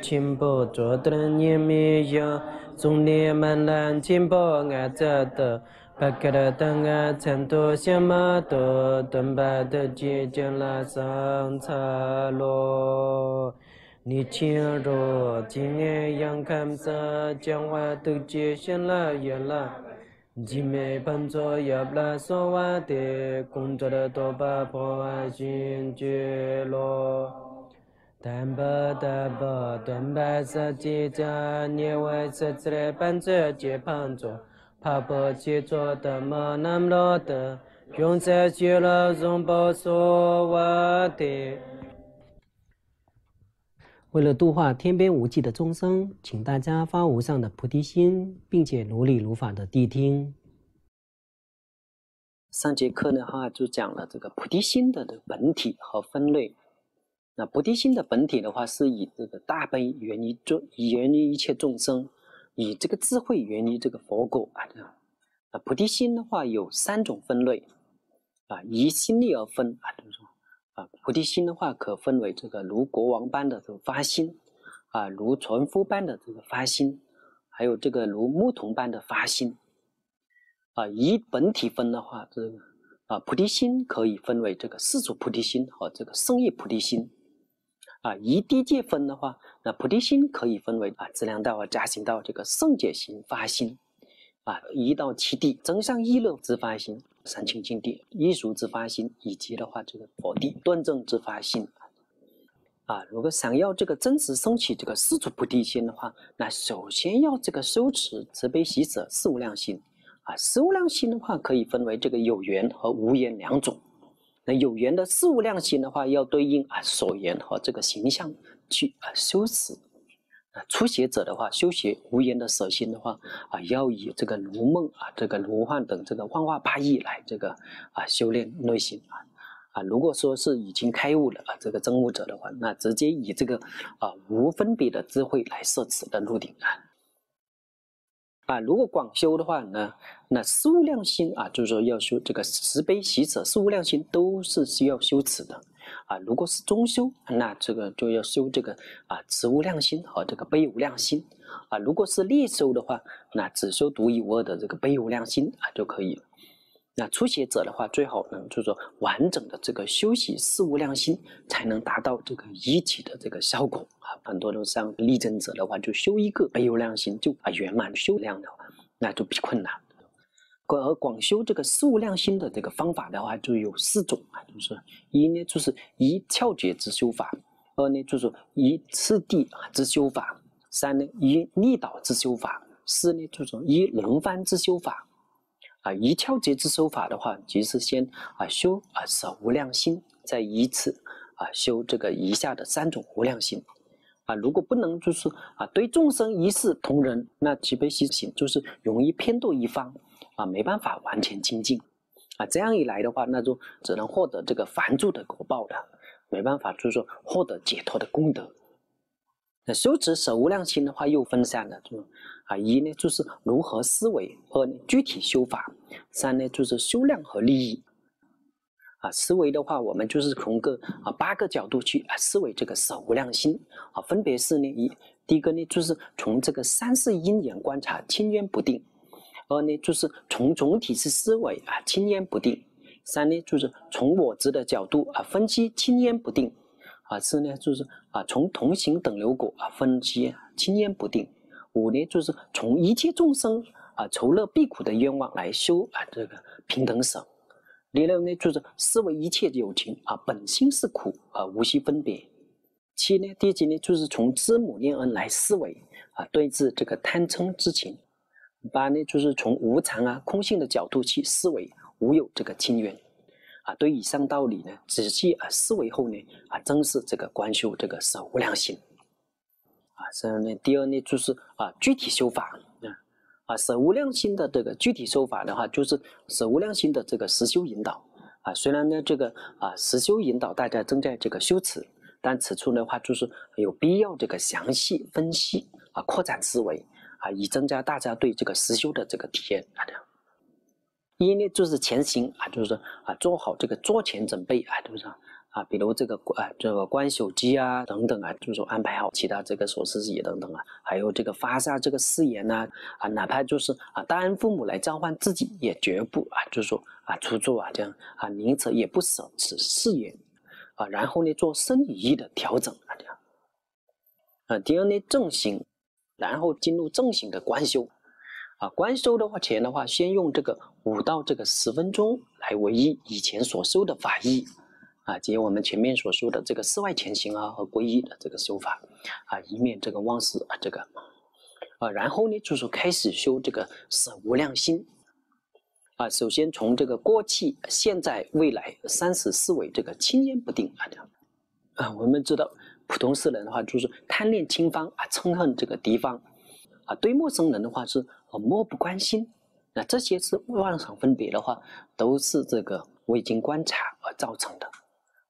青波坐等你模样，中年男人青波爱着的，白格的灯啊，成都像马的，灯白的街将来上茶楼。年轻若今年杨开盛，讲话都结成了烟了，姐妹碰着要不说话的，工作的多巴破阿穿觉罗。Lo 丹巴达巴丹巴萨吉扎涅瓦萨兹勒班泽杰潘佐帕波吉佐达玛南罗德永在吉拉宗巴索瓦德。为了度化天边无际的众生，请大家发无上的菩提心，并且如理如法的谛听。上节课呢，哈就讲了这个菩提心的的本体和分类。那菩提心的本体的话，是以这个大悲源于众，源于一切众生，以这个智慧源于这个佛果啊。啊，菩提心的话有三种分类，啊，依心力而分啊，就是说，啊，菩提心的话可分为这个如国王般的这个发心，啊，如船夫般的这个发心，还有这个如牧童般的发心。啊，以本体分的话，这个啊，菩提心可以分为这个四种菩提心和这个圣业菩提心。啊，以地界分的话，那菩提心可以分为啊，质量道啊、加行道这个圣解心发心，啊，一到七地增上一乐之发心，三清净地艺术之发心，以及的话这个佛地端正之发心，啊，如果想要这个真实升起这个四处菩提心的话，那首先要这个修持慈悲喜舍四无量心，啊，四无量心的话可以分为这个有缘和无缘两种。那有缘的事物量心的话，要对应啊所缘和这个形象去啊修持；啊初学者的话，修学无缘的舍心的话啊，要以这个如梦啊、这个如幻等这个幻化八意来这个啊修炼内心啊啊。如果说是已经开悟了啊这个真悟者的话，那直接以这个啊无分别的智慧来摄持的入定啊。啊，如果广修的话呢，那四无量心啊，就是说要修这个慈悲喜舍四无量心都是需要修持的。啊，如果是中修，那这个就要修这个啊慈无量心和这个悲无量心。啊，如果是利修的话，那只修独一无二的这个悲无量心啊就可以了。那初学者的话，最好呢就是说完整的这个修习四无量心，才能达到这个一体的这个效果啊。很多都像立正者的话，就修一个悲无量心，就啊圆满修量的话，那就比较困难。广而广修这个四无量心的这个方法的话，就有四种啊，就是一呢，就是一窍诀之修法；二呢，就是一次第之修法；三呢，一力导之修法；四呢，就是一轮番之修法。啊，一窍诀之修法的话，即是先啊修啊舍无量心，再依次啊修这个以下的三种无量心。啊，如果不能就是啊，对众生一视同仁，那慈悲心行就是容易偏堕一方，啊，没办法完全清净，啊，这样一来的话，那就只能获得这个凡住的果报的，没办法就是说获得解脱的功德。那修持舍无量心的话，又分散了，就啊，一呢就是如何思维，二呢具体修法，三呢就是修量和利益。啊，思维的话，我们就是从个啊八个角度去啊思维这个舍无量心。啊，分别是呢一第一个呢就是从这个三世因缘观察清渊不定，二呢就是从总体是思维啊清渊不定，三呢就是从我执的角度啊分析清渊不定，啊四呢就是啊从同行等流果啊分析清渊不定，五呢就是从一切众生啊酬乐避苦的愿望来修啊这个平等舍。第六呢，就是思维一切有情啊，本心是苦啊，无需分别。七呢，第几呢，就是从知母念恩来思维啊，对治这个贪嗔之情。八呢，就是从无常啊、空性的角度去思维，无有这个亲缘啊。对以上道理呢，仔细啊思维后呢，啊，正是这个观修这个舍无量心啊。这样呢，第二呢，就是啊具体修法。啊啊，舍无量心的这个具体修法的话，就是舍无量心的这个实修引导啊。虽然呢，这个啊实修引导大家正在这个修持，但此处的话就是有必要这个详细分析啊，扩展思维啊，以增加大家对这个实修的这个体验啊。一呢，就是前行啊，就是说啊，做好这个做前准备啊，对不是？啊，啊比如这个啊，这个关手机啊，等等啊，就是说安排好其他这个琐事也等等啊，还有这个发下这个誓言呐，啊，哪怕就是啊，答应父母来召唤自己，也绝不啊，就是说啊，出租啊，这样啊，宁则也不舍此誓言啊，然后呢，做生理意的调整啊，这样啊，第二呢，正行，然后进入正行的观修啊，观修的话前的话，先用这个五到这个十分钟来维忆以前所修的法义。啊，即我们前面所说的这个世外前行啊和皈依的这个修法，啊，以免这个忘事啊，这个，啊，然后呢，就是开始修这个舍无量心，啊，首先从这个过去、现在、未来三十四维这个轻言不定啊，啊，我们知道普通世人的话就是贪恋清方啊，嗔恨这个敌方，啊，对陌生人的话是漠不关心，那这些是妄想分别的话，都是这个未经观察而造成的。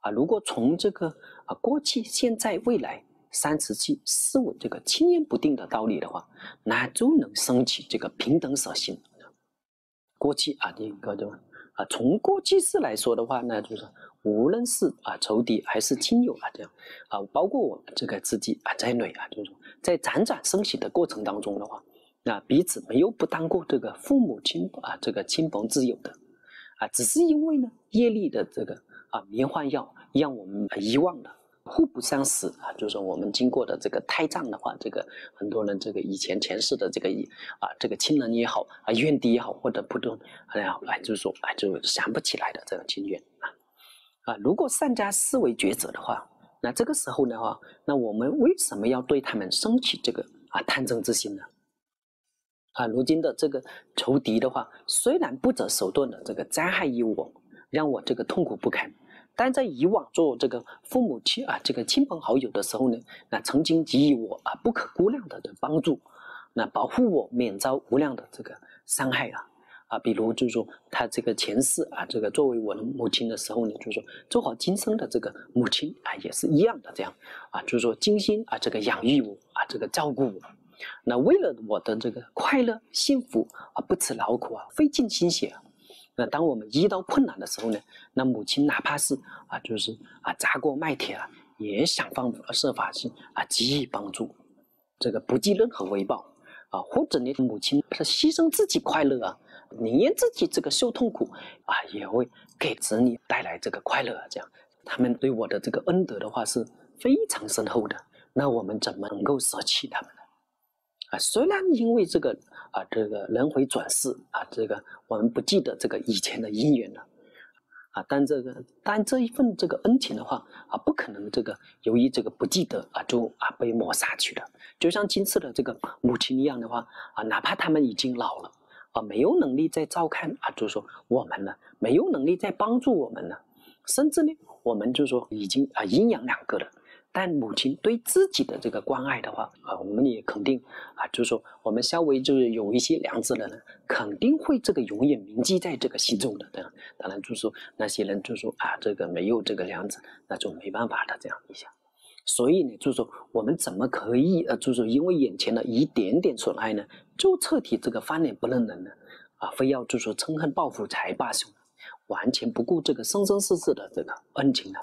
啊，如果从这个啊过去、现在、未来三十七四维这个轻言不定的道理的话，那就能升起这个平等舍心。过去啊，第一个对吧？啊，从过去式来说的话，那就是无论是啊仇敌还是亲友啊，这样啊，包括我们这个自己啊在内啊，就是在辗转升起的过程当中的话，那彼此没有不当过这个父母亲啊这个亲朋挚友的啊，只是因为呢业力的这个。啊，迷幻药让我们遗忘了，互不相识啊。就是，我们经过的这个胎藏的话，这个很多人这个以前前世的这个啊，这个亲人也好啊，怨敌也好，或者普通哎呀，哎，就是说哎，就想不起来的这种情缘啊。啊，如果善加思维抉择的话，那这个时候的话，那我们为什么要对他们升起这个啊贪嗔之心呢？啊，如今的这个仇敌的话，虽然不择手段的这个灾害于我。让我这个痛苦不堪，但在以往做这个父母亲啊，这个亲朋好友的时候呢，那曾经给予我啊不可估量的的帮助，那保护我免遭无量的这个伤害啊。啊，比如就是说他这个前世啊，这个作为我的母亲的时候呢，就是说做好今生的这个母亲啊，也是一样的这样。啊，就是说精心啊这个养育我啊，这个照顾我，那为了我的这个快乐幸福啊，不辞劳苦啊，费尽心血。那当我们遇到困难的时候呢，那母亲哪怕是啊，就是啊砸锅卖铁啊，也想方设法去啊给予帮助，这个不计任何回报啊，或者呢，母亲是牺牲自己快乐啊，宁愿自己这个受痛苦啊，也会给子女带来这个快乐，这样他们对我的这个恩德的话是非常深厚的，那我们怎么能够舍弃他们？啊，虽然因为这个啊，这个轮回转世啊，这个我们不记得这个以前的因缘了，啊，但这个但这一份这个恩情的话啊，不可能这个由于这个不记得啊，就啊被抹杀去了。就像今次的这个母亲一样的话啊，哪怕他们已经老了啊，没有能力再照看啊，就是说我们呢没有能力再帮助我们呢，甚至呢我们就说已经啊阴阳两个了。但母亲对自己的这个关爱的话啊，我们也肯定啊，就是说我们稍微就是有一些良知的人，肯定会这个永远铭记在这个心中的。这样，当然就是说那些人就说啊，这个没有这个良知，那就没办法的这样一下。所以呢，就是说我们怎么可以呃，就是说因为眼前的一点点损害呢，就彻底这个翻脸不认人呢？啊，非要就说嗔恨报复才罢休，完全不顾这个生生世世的这个恩情呢？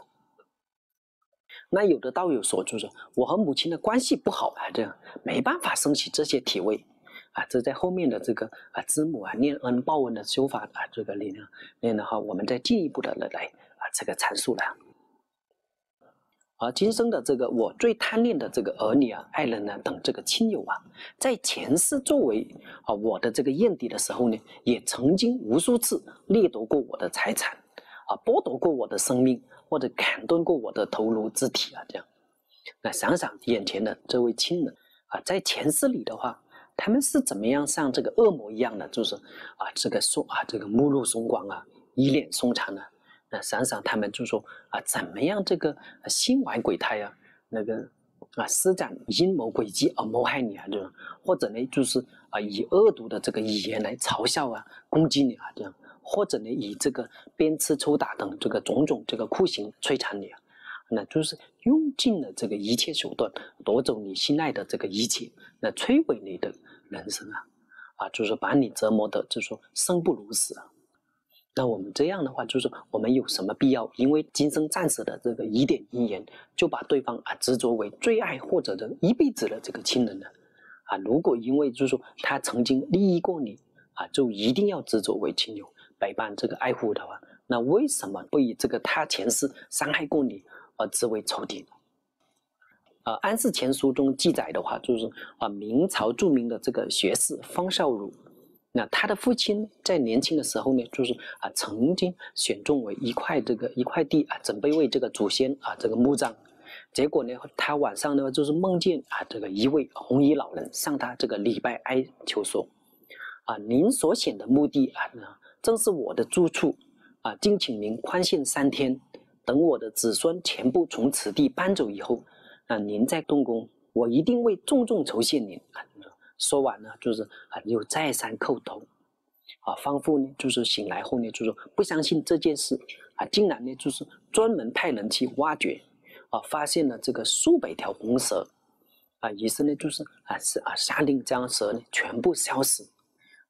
那有的道友说，就是我和母亲的关系不好啊，这样没办法升起这些体位啊。这在后面的这个啊知母啊念恩报恩的修法啊这个里面的话，我们再进一步的来来啊这个阐述了。而今生的这个我最贪恋的这个儿女啊、爱人啊等这个亲友啊，在前世作为啊我的这个怨敌的时候呢，也曾经无数次掠夺过我的财产，啊剥夺过我的生命，或者砍断过我的头颅肢体啊，这样。那想想眼前的这位亲人啊，在前世里的话，他们是怎么样像这个恶魔一样的，就是啊这个松啊这个目露凶光啊，一脸凶残呢？那想想他们就说啊，怎么样这个心怀鬼胎啊，那个啊施展阴谋诡计而谋害你啊，这种，或者呢就是啊以恶毒的这个语言来嘲笑啊攻击你啊这样，或者呢以这个鞭笞抽打等这个种种这个酷刑摧残你啊，那就是用尽了这个一切手段夺走你心爱的这个一切，那摧毁你的人生啊，啊就是把你折磨的就是说生不如死啊。那我们这样的话，就是我们有什么必要？因为今生暂时的这个一点因缘，就把对方啊执着为最爱或者的一辈子的这个亲人呢？啊，如果因为就是说他曾经利益过你啊，就一定要执着为亲友，百般这个爱护的话，那为什么不以这个他前世伤害过你而自为仇敌？啊，《安世前书》中记载的话，就是啊，明朝著名的这个学士方孝孺。那他的父亲在年轻的时候呢，就是啊，曾经选中为一块这个一块地啊，准备为这个祖先啊这个墓葬。结果呢，他晚上呢就是梦见啊这个一位红衣老人向他这个礼拜哀求说：“啊，您所选的墓地啊，正是我的住处。啊，敬请您宽限三天，等我的子孙全部从此地搬走以后，啊，您再动工，我一定会重重酬谢您。”说完呢，就是啊，又再三叩头，啊，方父呢，就是醒来后呢，就说不相信这件事，啊，竟然呢，就是专门派人去挖掘，啊，发现了这个数百条红蛇，啊，于是呢，就是啊，是啊，下令将蛇呢全部烧死，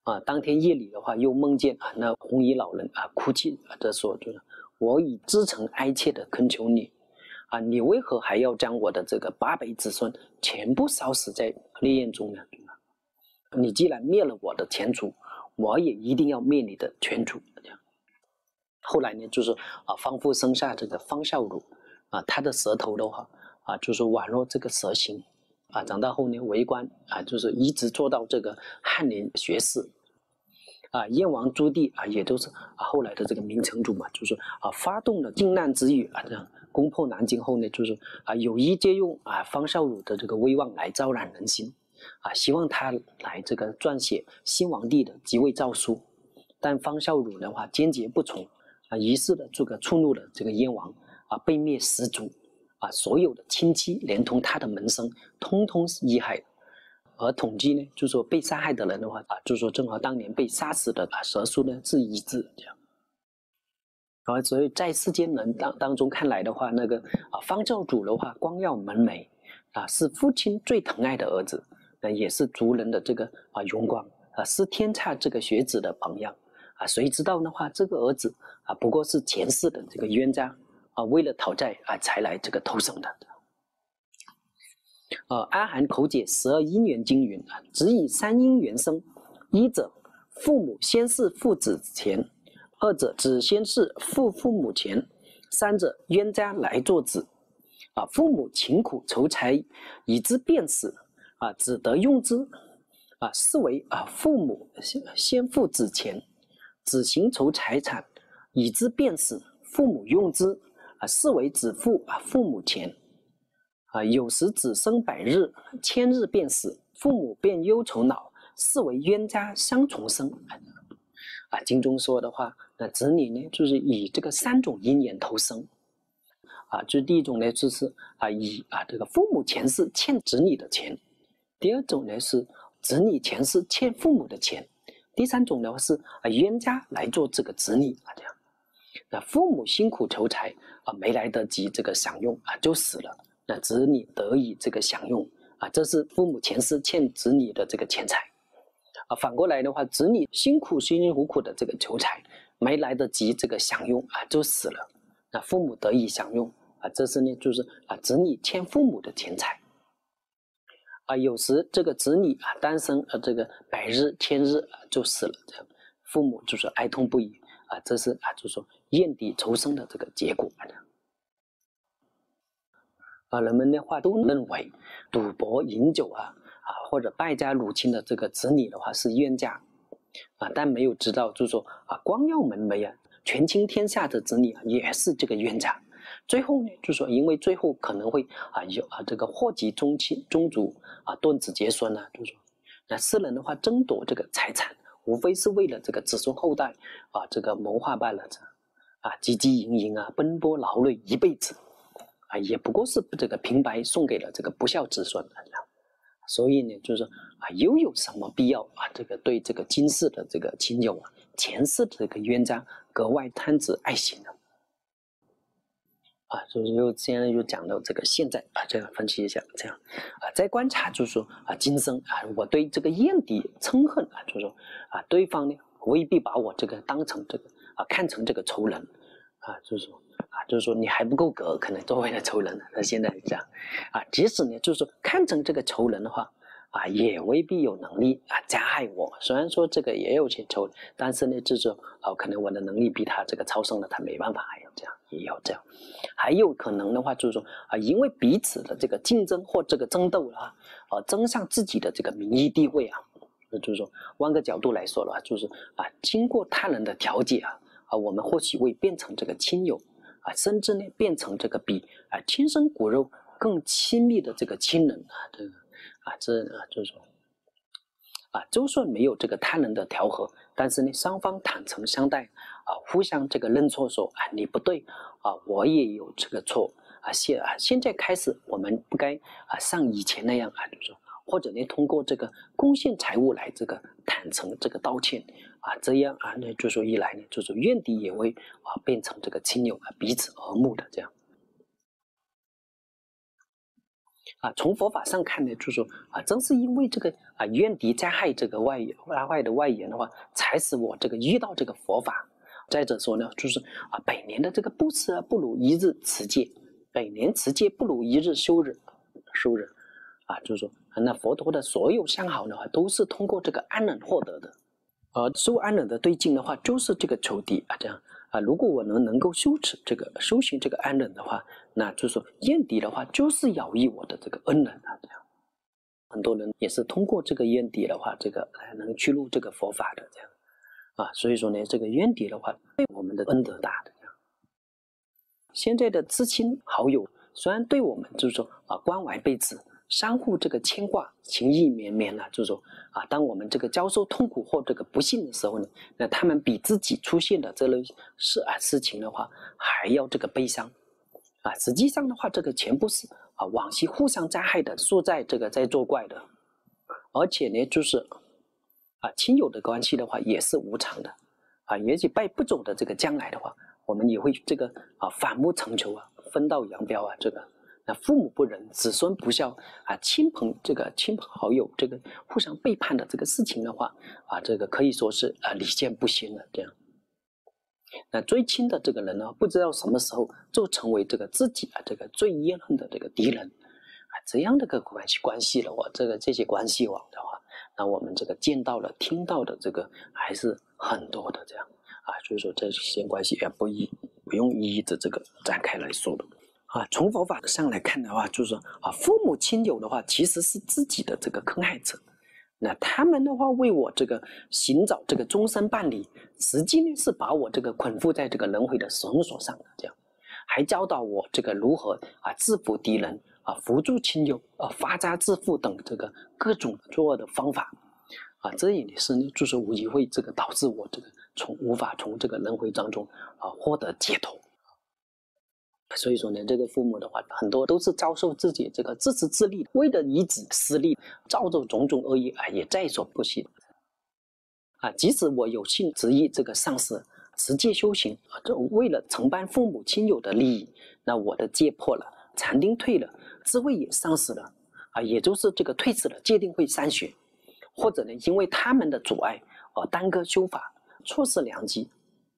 啊，当天夜里的话，又梦见啊，那红衣老人啊，哭泣的说，就是我已至诚哀切的恳求你，啊，你为何还要将我的这个八百子孙全部烧死在烈焰中呢？你既然灭了我的前族，我也一定要灭你的全族。后来呢，就是啊，方父生下这个方孝孺，啊，他的舌头的话，啊，就是宛若这个蛇形，啊，长大后呢，为官啊，就是一直做到这个翰林学士，啊，燕王朱棣啊，也都是啊，后来的这个明成祖嘛，就是啊，发动了靖难之役啊，这样攻破南京后呢，就是啊，有意借用啊方孝孺的这个威望来招揽人心。啊，希望他来这个撰写新皇帝的即位诏书，但方孝孺的话坚决不从，啊，于是的这个触怒了这个燕王，啊，被灭十族，啊，所有的亲戚连同他的门生，通通是遇害，而统计呢，就说被杀害的人的话，啊，就说正和当年被杀死的啊蛇数呢是一致这样，啊，所以在世间人当当中看来的话，那个啊方教主的话光耀门楣，啊，是父亲最疼爱的儿子。那也是族人的这个啊荣光啊，是天差这个学子的榜样啊。谁知道的话，这个儿子啊，不过是前世的这个冤家啊，为了讨债啊，才来这个投生的。呃，阿含口解十二因缘经云啊，只以三因缘生：一者父母先是父子前；二者子先是父父母前；三者冤家来做子。啊，父母勤苦筹财，以之便死。啊，只得用之，啊，视为啊父母先先父子钱，子行筹财产，以之便死，父母用之，啊，视为子父啊父母钱，啊，有时子生百日、千日便死，父母便忧愁恼，视为冤家相重生。啊，经中说的话，那子女呢，就是以这个三种因缘投生，啊，就第一种呢，就是啊以啊这个父母前世欠子女的钱。第二种呢是子女前世欠父母的钱，第三种的话是啊冤家来做这个子女啊这样，那父母辛苦筹财啊没来得及这个享用啊就死了，那子女得以这个享用啊这是父母前世欠子女的这个钱财，啊反过来的话子女辛苦辛辛苦苦的这个求财没来得及这个享用啊就死了，那父母得以享用啊这是呢就是啊子女欠父母的钱财。啊，有时这个子女啊单身啊，这个百日千日啊就死了，这父母就是哀痛不已啊，这是啊，就是说怨敌仇生的这个结果。啊人们的话都认为赌博、饮酒啊啊或者败家入侵的这个子女的话是冤家啊，但没有知道就是说啊，光耀门楣啊，权倾天下的子女啊也是这个冤家。最后呢，就说因为最后可能会啊有啊这个祸及宗亲宗族啊断子绝孙呢，就说那世人的话争夺这个财产，无非是为了这个子孙后代啊这个谋划罢了，啊汲汲营营啊奔波劳累一辈子啊也不过是这个平白送给了这个不孝子孙，所以呢，就是说啊又有什么必要啊这个对这个今世的这个亲友啊前世的这个冤家格外贪执爱惜呢？啊，就是又现在又讲到这个现在啊，这样分析一下，这样。啊，再观察就是说啊，今生啊，我对这个燕敌嗔恨啊，就是说啊，对方呢未必把我这个当成这个啊，看成这个仇人。啊，就是说啊，就是说你还不够格，可能作为了仇人。那现在这样啊，即使呢，就是说看成这个仇人的话啊，也未必有能力啊加害我。虽然说这个也有些仇，但是呢，就是说啊，可能我的能力比他这个超胜了，他没办法，还有这样。也要这样，还有可能的话，就是说啊，因为彼此的这个竞争或这个争斗啊，啊，争上自己的这个名义地位啊，那就是说，换个角度来说的话，就是啊，经过他人的调解啊，啊，我们或许会变成这个亲友啊，甚至呢，变成这个比啊亲生骨肉更亲密的这个亲人啊，这个啊，这啊，就是说啊，就算没有这个他人的调和，但是呢，双方坦诚相待。啊，互相这个认错，说啊你不对啊，我也有这个错啊。现啊现在开始，我们不该啊像以前那样啊，就说或者呢通过这个贡献财物来这个坦诚这个道歉啊，这样啊那就说一来呢，就是怨敌也会啊变成这个亲友啊彼此和睦的这样。啊，从佛法上看呢，就是说啊，正是因为这个啊怨敌加害这个外外外的外援的话，才使我这个遇到这个佛法。再者说呢，就是啊，百年的这个布施啊，不如一日持戒；百年持戒不如一日修忍，修忍啊，就是说，那佛陀的所有相好的话，都是通过这个安忍获得的。而修安忍的对境的话，就是这个仇敌啊，这样啊，如果我能能够修持这个修行这个安忍的话，那就是说厌敌的话，就是饶益我的这个恩人啊，这样。很多人也是通过这个厌敌的话，这个来能去入这个佛法的这样。啊，所以说呢，这个冤敌的话，对我们的恩德大的。现在的知亲好友，虽然对我们就是说啊关怀备至，相互这个牵挂，情意绵绵啊，就是说啊，当我们这个遭受痛苦或这个不幸的时候呢，那他们比自己出现的这类事啊事情的话，还要这个悲伤。啊，实际上的话，这个全部是啊往昔互相灾害的，说在这个在作怪的，而且呢，就是。啊，亲友的关系的话也是无常的，啊，也许败不走的这个将来的话，我们也会这个啊反目成仇啊，分道扬镳啊，这个那父母不仁，子孙不孝啊，亲朋这个亲朋好友这个互相背叛的这个事情的话啊，这个可以说是啊屡见不鲜了。这样，那最亲的这个人呢，不知道什么时候就成为这个自己啊这个最怨恨的这个敌人啊，这样的个关系关系了，我这个这些关系网的话。那我们这个见到了、听到的这个还是很多的，这样啊，所以说这些关系也不一不用一一的这个展开来说的啊。从佛法上来看的话，就是说啊，父母亲友的话其实是自己的这个坑害者，那他们的话为我这个寻找这个终身伴侣，实际呢是把我这个捆缚在这个轮回的绳索上，这样还教导我这个如何啊制服敌人。啊，扶助亲友，啊，发家致富等这个各种作恶的方法，啊，这也是就是无疑会这个导致我这个从无法从这个轮回当中啊获得解脱。所以说呢，这个父母的话，很多都是遭受自己这个自私自利，为了以子私利，造作种种恶业啊，也在所不惜。啊，即使我有幸执意这个上师持戒修行，啊，这为了承办父母亲友的利益，那我的戒破了，禅定退了。智慧也丧失了，啊，也就是这个退失了，戒定会散学，或者呢，因为他们的阻碍而耽搁修法，错失良机，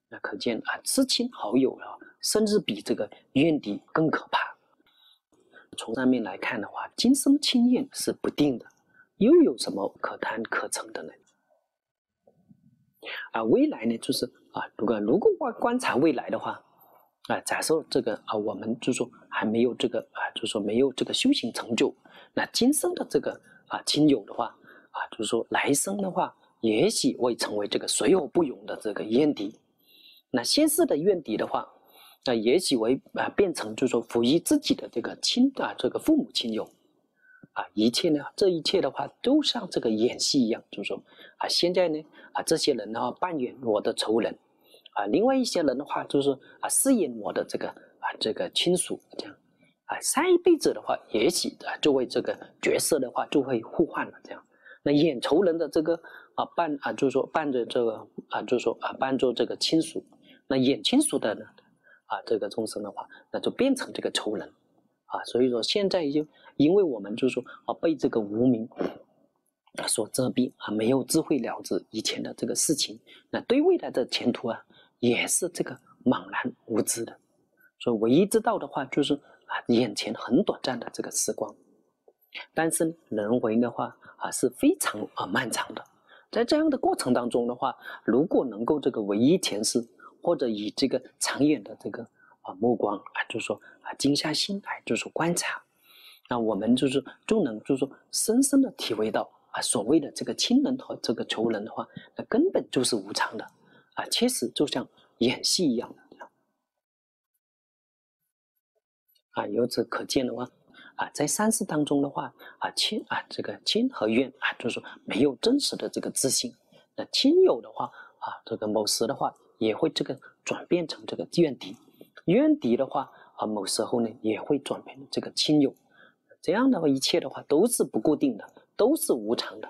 那可见啊，知亲好友啊，甚至比这个怨敌更可怕。从上面来看的话，今生亲怨是不定的，又有什么可谈可成的呢？啊，未来呢，就是啊，如果如果观观察未来的话，啊，假设这个啊，我们就说还没有这个啊，就说没有这个修行成就，那今生的这个啊亲友的话啊，就是说来生的话，也许会成为这个水火不容的这个怨敌。那先世的怨敌的话，那也许为啊变成就是说抚育自己的这个亲啊这个父母亲友，啊一切呢这一切的话都像这个演戏一样，就是说啊现在呢啊这些人呢扮演我的仇人。啊，另外一些人的话，就是啊，饰演我的这个啊，这个亲属这样，啊，上一辈子的话，也许啊，作为这个角色的话，就会互换了这样。那演仇人的这个啊，扮啊，就是说扮着这个啊，就是说啊，扮作这个亲属，那演亲属的呢，啊，这个众生的话，那就变成这个仇人，啊，所以说现在就因为我们就是说啊，被这个无名所遮蔽啊，没有智慧了知以前的这个事情，那对未来的前途啊。也是这个茫然无知的，所以唯一知道的话，就是啊，眼前很短暂的这个时光，但是人为的话啊是非常啊漫长的，在这样的过程当中的话，如果能够这个唯一前世，或者以这个长远的这个啊目光啊，就是说啊静下心来，就是说观察，那我们就是就能就是说深深的体会到啊所谓的这个亲人和这个仇人的话，那根本就是无常的。啊，其实就像演戏一样的。啊，由此可见的话，啊，在三世当中的话，啊亲啊这个亲和怨啊，就是说没有真实的这个自信。那亲友的话，啊这个某时的话也会这个转变成这个怨敌，怨敌的话啊某时候呢也会转变这个亲友。这样的话，一切的话都是不固定的，都是无常的。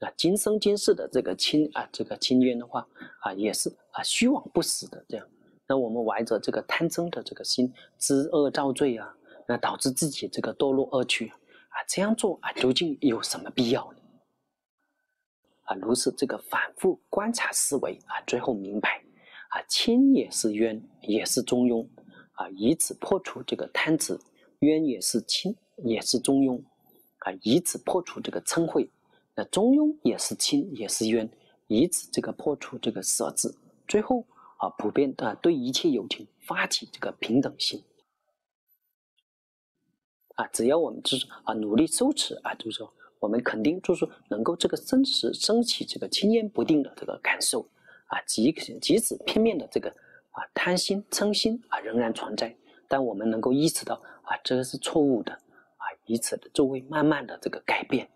啊，今生今世的这个亲啊，这个亲冤的话啊，也是啊虚妄不死的这样。那我们怀着这个贪嗔的这个心，知恶造罪啊，那导致自己这个堕落恶趣啊，这样做啊，究竟有什么必要呢？啊，如是这个反复观察思维啊，最后明白啊，亲也是冤，也是中庸啊，以此破除这个贪执；冤也是亲，也是中庸啊，以此破除这个嗔恚。那中庸也是亲也是冤，以此这个破除这个舍字，最后啊普遍的对一切有情发起这个平等心啊，只要我们就是啊努力修持啊，就是说我们肯定就是能够这个真实升起这个轻烟不定的这个感受啊，即即使片面的这个啊贪心嗔心啊仍然存在，但我们能够意识到啊这个是错误的啊，以此的作为慢慢的这个改变。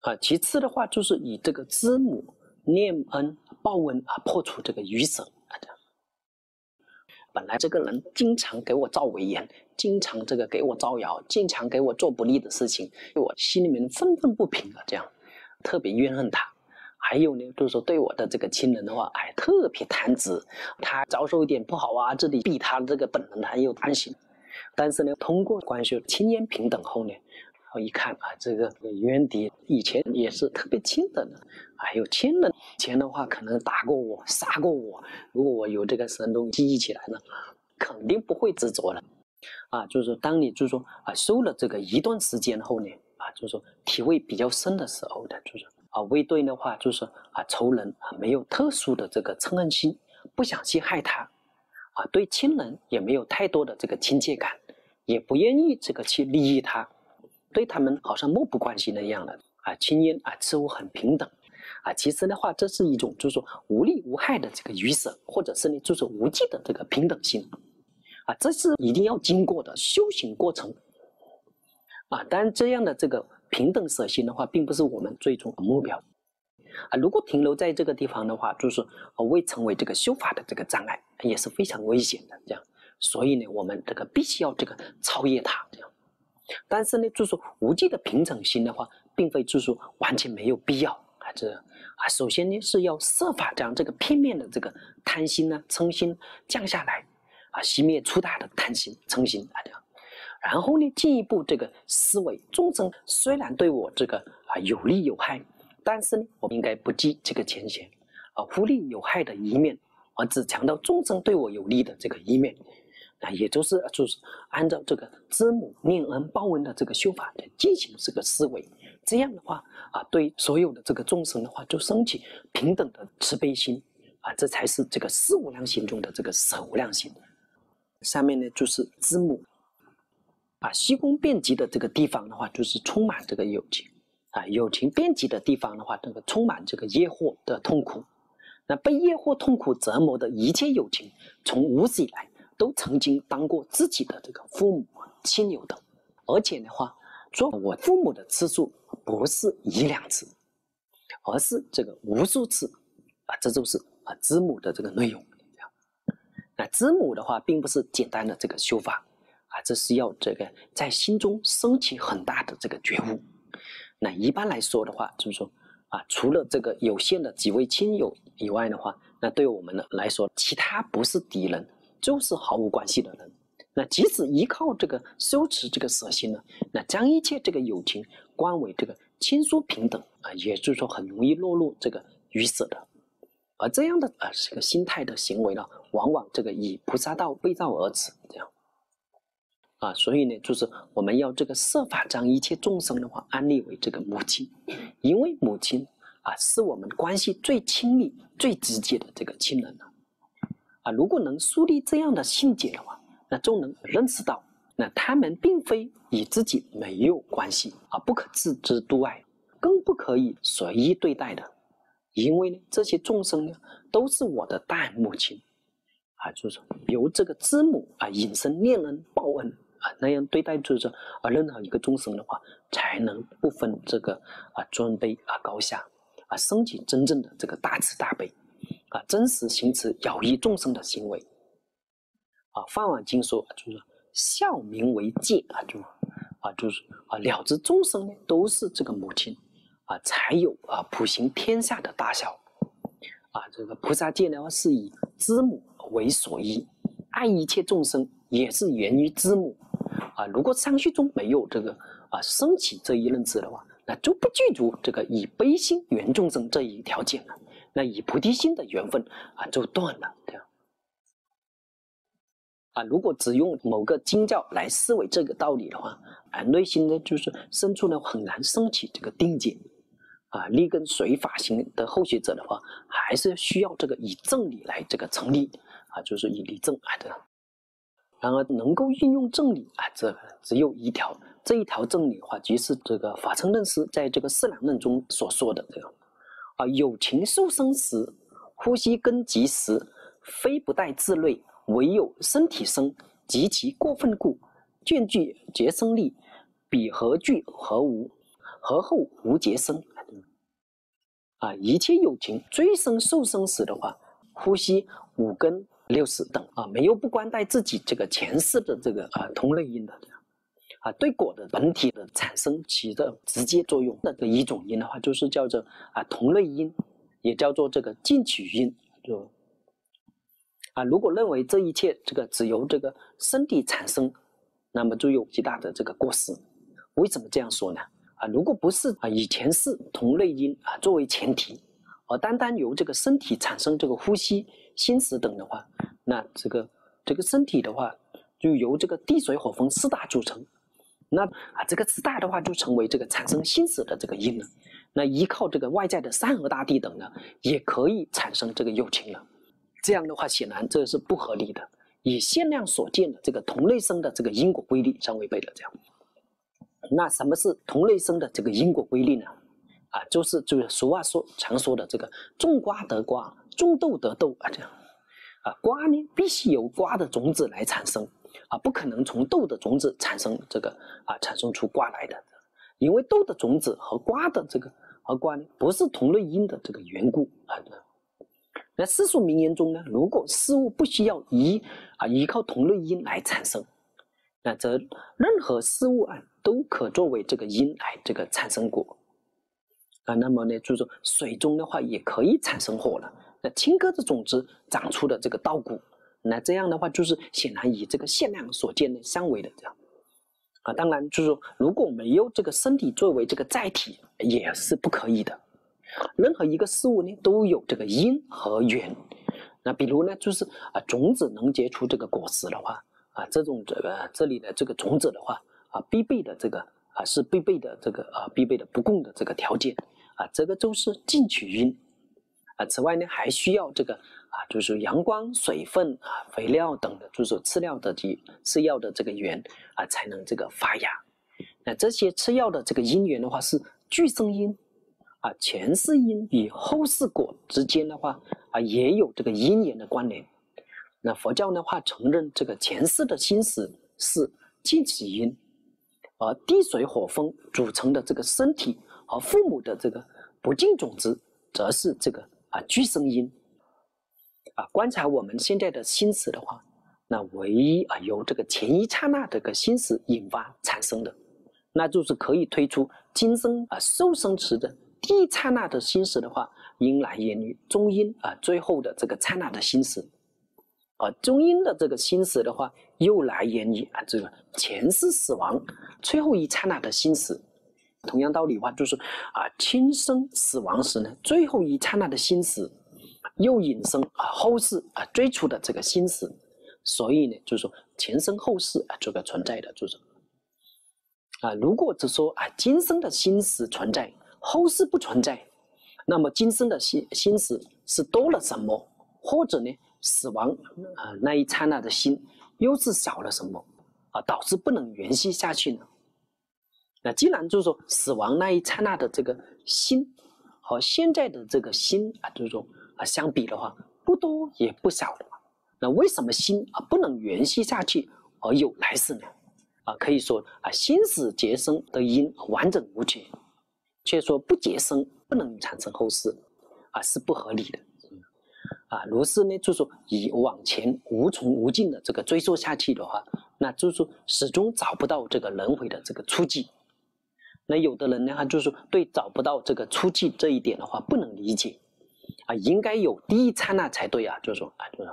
啊，其次的话就是以这个知母念恩报恩啊，破除这个愚者。本来这个人经常给我造威言，经常这个给我造谣，经常给我做不利的事情，我心里面愤愤不平啊，这样特别怨恨他。还有呢，就是说对我的这个亲人的话，哎，特别贪执，他遭受一点不好啊，这里逼他这个本能他又贪心。但是呢，通过关系亲缘平等后呢。我一看啊，这个冤敌以前也是特别亲的呢，还有亲人以前的话可能打过我、杀过我。如果我有这个神通记忆起来呢，肯定不会执着了。啊，就是说当你就是说啊，修了这个一段时间后呢，啊，就是说体会比较深的时候的，就是啊，未对的话就是啊，仇人啊没有特殊的这个嗔恨心，不想去害他，啊，对亲人也没有太多的这个亲切感，也不愿意这个去利益他。对他们好像漠不关心的一样的啊，亲烟啊，似乎很平等啊。其实的话，这是一种就是说无利无害的这个愚舍，或者是呢就是无忌的这个平等心啊。这是一定要经过的修行过程啊。当然，这样的这个平等舍心的话，并不是我们最终的目标啊。如果停留在这个地方的话，就是会成为这个修法的这个障碍，也是非常危险的。这样，所以呢，我们这个必须要这个超越它，这样。但是呢，就是说无忌的平整心的话，并非就是说完全没有必要啊。这啊，首先呢是要设法将这个片面的这个贪心呢、嗔心降下来啊，熄灭粗大的贪心、嗔心啊这样。然后呢，进一步这个思维，众生虽然对我这个啊有利有害，但是呢，我应该不计这个前嫌啊，忽利有害的一面，而只强调众生对我有利的这个一面。啊，也就是就是按照这个知母念恩报恩的这个修法来进行这个思维，这样的话啊，对所有的这个众生的话，就升起平等的慈悲心啊，这才是这个四无量心中的这个舍无量心下面呢就是知母。啊，西宫遍及的这个地方的话，就是充满这个友情。啊，友情遍及的地方的话，这个充满这个业祸的痛苦。那被业祸痛苦折磨的一切友情，从无始以来都曾经当过自己的这个父母亲友等，而且的话，做我父母的次数不是一两次，而是这个无数次。啊，这就是啊子母的这个内容。那子母的话，并不是简单的这个修法，啊，这是要这个在心中升起很大的这个觉悟。那一般来说的话，就是说，啊，除了这个有限的几位亲友以外的话，那对我们呢来说，其他不是敌人，就是毫无关系的人。那即使依靠这个修持这个舍心呢，那将一切这个友情观为这个亲疏平等啊，也就是说很容易落入这个愚舍的。而这样的啊这个心态的行为呢，往往这个以菩萨道被造而止，这样。啊，所以呢，就是我们要这个设法将一切众生的话安立为这个母亲，因为母亲啊是我们关系最亲密、最直接的这个亲人了。啊，如果能树立这样的信解的话，那就能认识到，那他们并非与自己没有关系啊，不可置之度外，更不可以随意对待的，因为呢，这些众生呢都是我的大母亲，啊，就是由这个知母啊引申念恩报恩。啊，那样对待就是啊，任何一个众生的话，才能不分这个啊尊卑啊高下，啊升起真正的这个大慈大悲，啊真实行持有益众生的行为。啊，《法网经》说就是孝名为戒啊，就啊就是啊了知众生呢都是这个母亲，啊才有啊普行天下的大孝。啊，这个菩萨戒呢是以知母为所依，爱一切众生也是源于知母。啊，如果三序中没有这个啊升起这一认知的话，那就不具足这个以悲心缘众生这一条件了。那以菩提心的缘分啊就断了。这样啊，如果只用某个经教来思维这个道理的话，啊，内心呢就是深处呢很难升起这个定解。啊，立根随法行的后学者的话，还是需要这个以正理来这个成立啊，就是以理正啊的。然而，能够运用正理啊，这只有一条。这一条正理的话，即是这个法称论师在这个四两论中所说的这个啊，有情受生时，呼吸根即时，非不待自累，唯有身体生，及其过分故，倦具结生力，彼何惧何无？何后无结生？啊，一切有情追生受生时的话，呼吸五根。六十等啊，没有不关待自己这个前世的这个啊同类因的啊，对果的本体的产生起着直接作用的一种因的话，就是叫做啊同类因，也叫做这个进取因，就啊，如果认为这一切这个只由这个身体产生，那么就有极大的这个过失。为什么这样说呢？啊，如果不是啊以前是同类因啊作为前提，而单单由这个身体产生这个呼吸。心识等的话，那这个这个身体的话，就由这个地水火风四大组成。那啊，这个自大的话，就成为这个产生心思的这个因了。那依靠这个外在的山河大地等呢，也可以产生这个友情了。这样的话，显然这是不合理的，以限量所见的这个同类生的这个因果规律相违背的。这样，那什么是同类生的这个因果规律呢？啊，就是就是俗话说常说的这个种瓜得瓜。种豆得豆啊，这样啊，瓜呢必须由瓜的种子来产生啊，不可能从豆的种子产生这个啊，产生出瓜来的，因为豆的种子和瓜的这个和瓜呢不是同类因的这个缘故啊。那世俗名言中呢，如果事物不需要依啊依靠同类因来产生，那则任何事物啊都可作为这个因来这个产生果啊。那么呢，就是说水中的话也可以产生火了。那青稞的种子长出的这个稻谷，那这样的话就是显然以这个限量所见的相违的这样，啊，当然就是说如果没有这个身体作为这个载体也是不可以的。任何一个事物呢都有这个因和缘，那比如呢就是啊种子能结出这个果实的话，啊这种这个这里的这个种子的话啊必备的这个啊是必备的这个啊必备的不共的这个条件，啊这个就是进取因。啊此外呢，还需要这个啊，就是阳光、水分啊、肥料等的，就是吃料的这吃药的这个缘啊，才能这个发芽。那这些吃药的这个因缘的话，是俱生因啊，前世因与后世果之间的话啊，也有这个因缘的关联。那佛教的话，承认这个前世的心识是尽起因，而地水火风组成的这个身体和父母的这个不净种子，则是这个啊俱生因。啊，观察我们现在的心识的话，那唯一啊由这个前一刹那这个心识引发产生的，那就是可以推出今生啊受生时的第一刹那的心识的话，因来源于中阴啊最后的这个刹那的心识，啊中阴的这个心识的话，又来源于啊这个前世死亡最后一刹那的心识，同样道理话就是啊亲生死亡时呢最后一刹那的心识。又引生啊后世啊最初的这个心思，所以呢，就是说前生后世啊这个存在的，就是啊，如果只说啊今生的心思存在，后世不存在，那么今生的心心思是多了什么，或者呢死亡啊那一刹那的心又是少了什么啊，导致不能延续下去呢？那既然就是说死亡那一刹那的这个心和现在的这个心啊，就是说。相比的话，不多也不少的。那为什么心啊不能延续下去而有来世呢？啊，可以说啊，心死结生的因完整无缺，却说不结生不能产生后世，啊是不合理的。啊，如是呢，就说以往前无穷无尽的这个追溯下去的话，那就是说始终找不到这个轮回的这个出迹。那有的人呢，他就是说对找不到这个出迹这一点的话不能理解。啊，应该有第一刹那才对啊！就是说啊，就是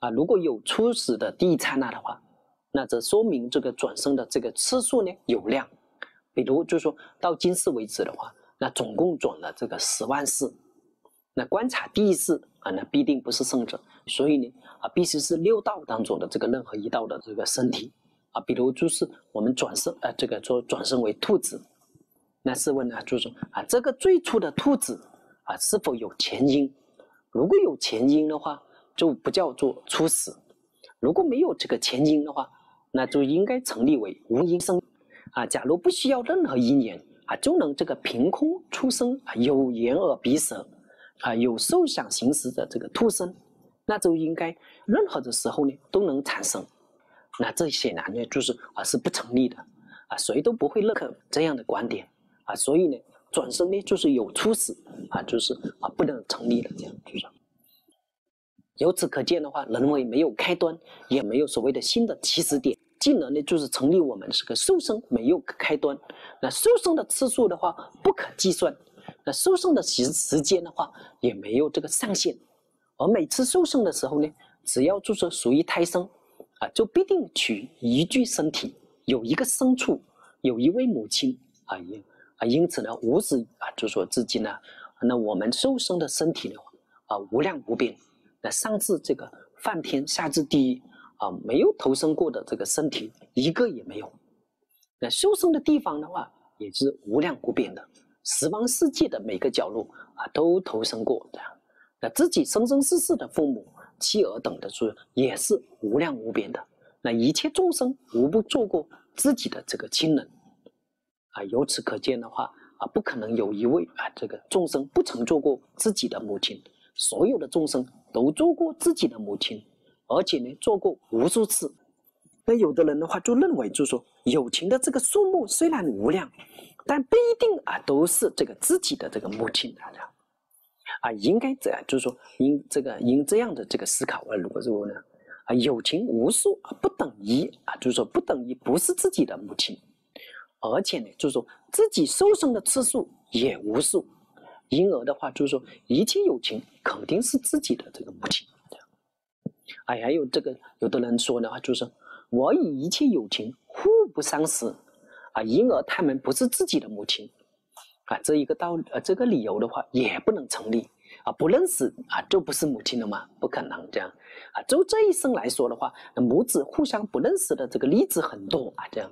啊，如果有初始的第一刹那的话，那这说明这个转生的这个次数呢有量。比如就是说到今世为止的话，那总共转了这个十万世。那观察第一世啊，那必定不是圣者，所以呢啊，必须是六道当中的这个任何一道的这个身体啊。比如就是我们转生啊，这个说转生为兔子，那试问呢，就是说啊，这个最初的兔子。啊，是否有前因？如果有前因的话，就不叫做初始；如果没有这个前因的话，那就应该成立为无因生。啊，假如不需要任何因缘啊，就能这个凭空出生啊，有眼耳鼻舌啊，有受想行识的这个兔生，那就应该任何的时候呢都能产生。那这显然呢就是啊是不成立的啊，谁都不会认可这样的观点啊，所以呢。转生呢，就是有初始啊，就是啊，不能成立的这样，就是。由此可见的话，人为没有开端，也没有所谓的新的起始点，进而呢，就是成立我们是个受生没有开端。那受生的次数的话不可计算，那受生的时时间的话也没有这个上限。而每次受生的时候呢，只要就是属于胎生啊，就必定取一具身体，有一个牲畜，有一位母亲啊也。啊，因此呢，无始啊，就说至今呢，那我们受生的身体呢，啊，无量无边。那上至这个梵天，下至地狱，啊，没有投生过的这个身体一个也没有。那修生的地方的话，也是无量无边的，十方世界的每个角落啊，都投生过的。那自己生生世世的父母、妻儿等的是，也是无量无边的。那一切众生无不做过自己的这个亲人。啊，由此可见的话，啊，不可能有一位啊，这个众生不曾做过自己的母亲，所有的众生都做过自己的母亲，而且呢，做过无数次。那有的人的话就认为，就说，友情的这个数目虽然无量，但不一定啊，都是这个自己的这个母亲的。啊，应该这样，就是说，因这个因这样的这个思考啊，如果说呢，啊，友情无数啊，不等于啊，就是说，不等于不是自己的母亲。而且呢，就是说自己受生的次数也无数，因而的话，就是说一切友情肯定是自己的这个母亲。哎，还有这个有的人说的话，就是我与一切友情互不相识，啊，因而他们不是自己的母亲，啊，这一个道呃这个理由的话也不能成立啊，不认识啊就不是母亲了吗？不可能这样啊，就这一生来说的话，母子互相不认识的这个例子很多啊，这样。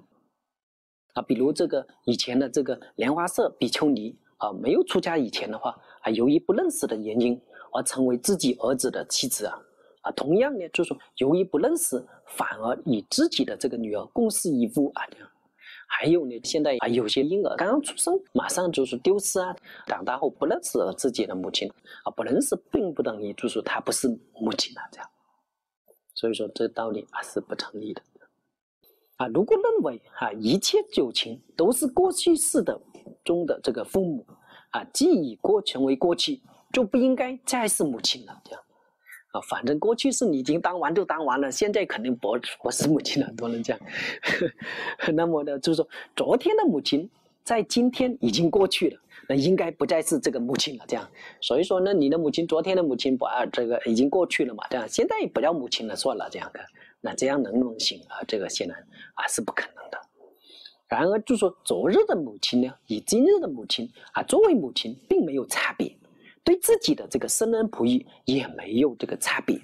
啊，比如这个以前的这个莲花色比丘尼啊，没有出家以前的话啊，由于不认识的原因，而成为自己儿子的妻子啊，啊，同样呢，就是由于不认识，反而与自己的这个女儿共侍一夫啊，还有呢，现在啊，有些婴儿刚刚出生，马上就是丢失啊，长大后不认识自己的母亲啊，不认识并不等于就是他不是母亲啊，这样。所以说这道理啊是不成立的啊。如果认为啊一切旧情都是过去式的中的这个父母啊，既已过成为过去，就不应该再是母亲了，这样。啊，反正过去是你已经当完就当完了，现在肯定不不是母亲了，多人这样。那么呢，就是说昨天的母亲在今天已经过去了，那应该不再是这个母亲了，这样。所以说呢，你的母亲昨天的母亲不啊，这个已经过去了嘛，这样现在不叫母亲了，算了，这样的。那这样能不能行啊？这个显然啊是不可能的。然而，就说昨日的母亲呢，与今日的母亲啊，作为母亲并没有差别。对自己的这个生恩仆义也没有这个差别，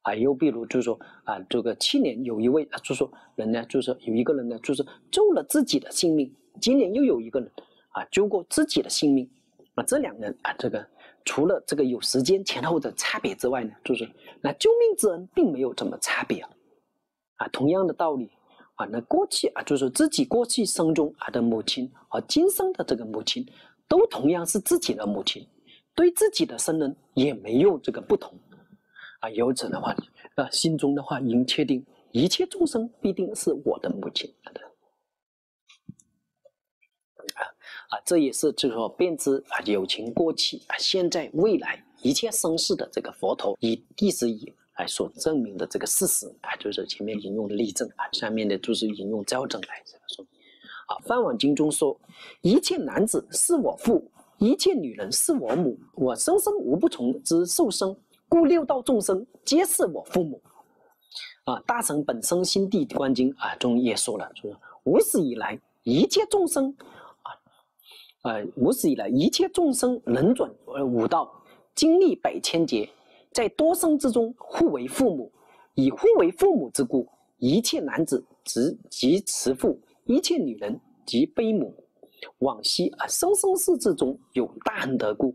啊，又比如就是说啊，这个去年有一位啊，就说人呢，就是有一个人呢，就是救了自己的性命，今年又有一个人啊，救过自己的性命，啊，这两人啊，这个除了这个有时间前后的差别之外呢，就是那救命之恩并没有什么差别，啊，同样的道理啊，那过去啊，就是自己过去生中啊的母亲和今生的这个母亲，都同样是自己的母亲。对自己的生人也没有这个不同，啊，由此的话，啊，心中的话已经确定一切众生必定是我的母亲，啊，这也是就是说便知啊有情过去啊现在未来一切生世的这个佛陀以第十义来所证明的这个事实啊，就是前面引用的例证啊，下面的就是引用教证来这个说，啊，《梵网经》中说，一切男子是我父。一切女人是我母，我生生无不从之受生，故六道众生皆是我父母。啊，大乘本生心地观经啊中也说了，说无始以来一切众生，呃无始以来一切众生能转呃五道，经历百千劫，在多生之中互为父母，以互为父母之故，一切男子即即慈父，一切女人即悲母。往昔啊，生生世世中有大恩德故，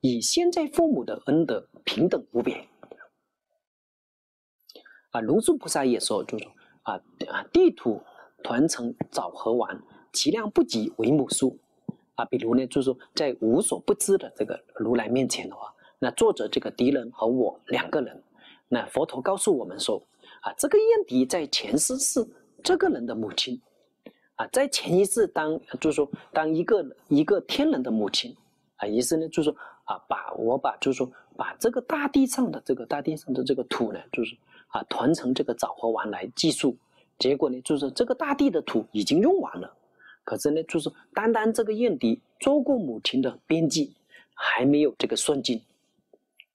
以现在父母的恩德平等无别。啊，龙树菩萨也说，就说啊啊，地土团成枣核丸，其量不及为母数。啊，比如呢，就是说在无所不知的这个如来面前的话，那作者这个敌人和我两个人，那佛陀告诉我们说，啊，这个燕迪在前世是这个人的母亲。啊，在前一世当，就是说，当一个一个天人的母亲，啊，于是呢，就是说，啊，把我把，就是说，把这个大地上的这个大地上的这个土呢，就是啊，团成这个枣核丸来计数，结果呢，就是这个大地的土已经用完了，可是呢，就是单单这个燕迪做过母亲的边际，还没有这个算尽，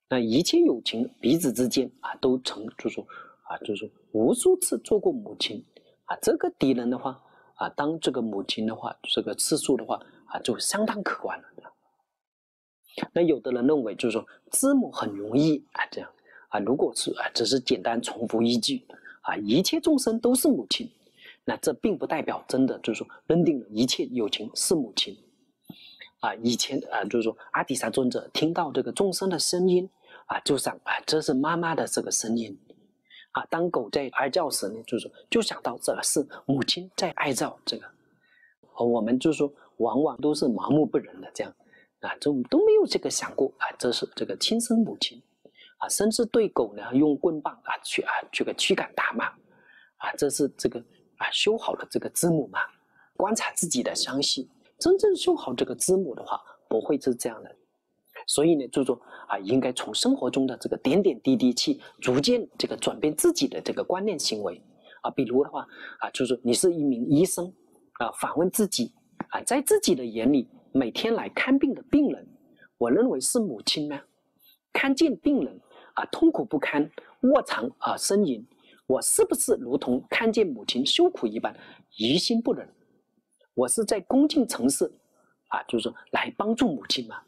那一切有情彼此之间啊，都曾就是说，啊，就是无数次做过母亲，啊，这个敌人的话。啊，当这个母亲的话，这个次数的话啊，就相当可观了。那有的人认为，就是说字母很容易啊，这样啊，如果是啊，只是简单重复一句啊，一切众生都是母亲，那这并不代表真的就是说认定了一切有情是母亲啊。以前啊，就是说阿底峡尊者听到这个众生的声音啊，就想啊，这是妈妈的这个声音。啊，当狗在哀叫时呢，就是说，就想到这是母亲在哀叫，这个，和我们就是说，往往都是麻木不仁的这样，啊，就都没有这个想过啊，这是这个亲生母亲，啊，甚至对狗呢用棍棒啊去啊这个驱赶打骂，啊，这是这个啊修好了这个字母嘛，观察自己的相信，真正修好这个字母的话，不会是这样的。所以呢，就说啊，应该从生活中的这个点点滴滴去逐渐这个转变自己的这个观念行为啊。比如的话啊，就是你是一名医生啊，反问自己啊，在自己的眼里，每天来看病的病人，我认为是母亲吗？看见病人啊痛苦不堪、卧床啊呻吟，我是不是如同看见母亲受苦一般，于心不忍？我是在恭敬城市啊，就是说来帮助母亲吗？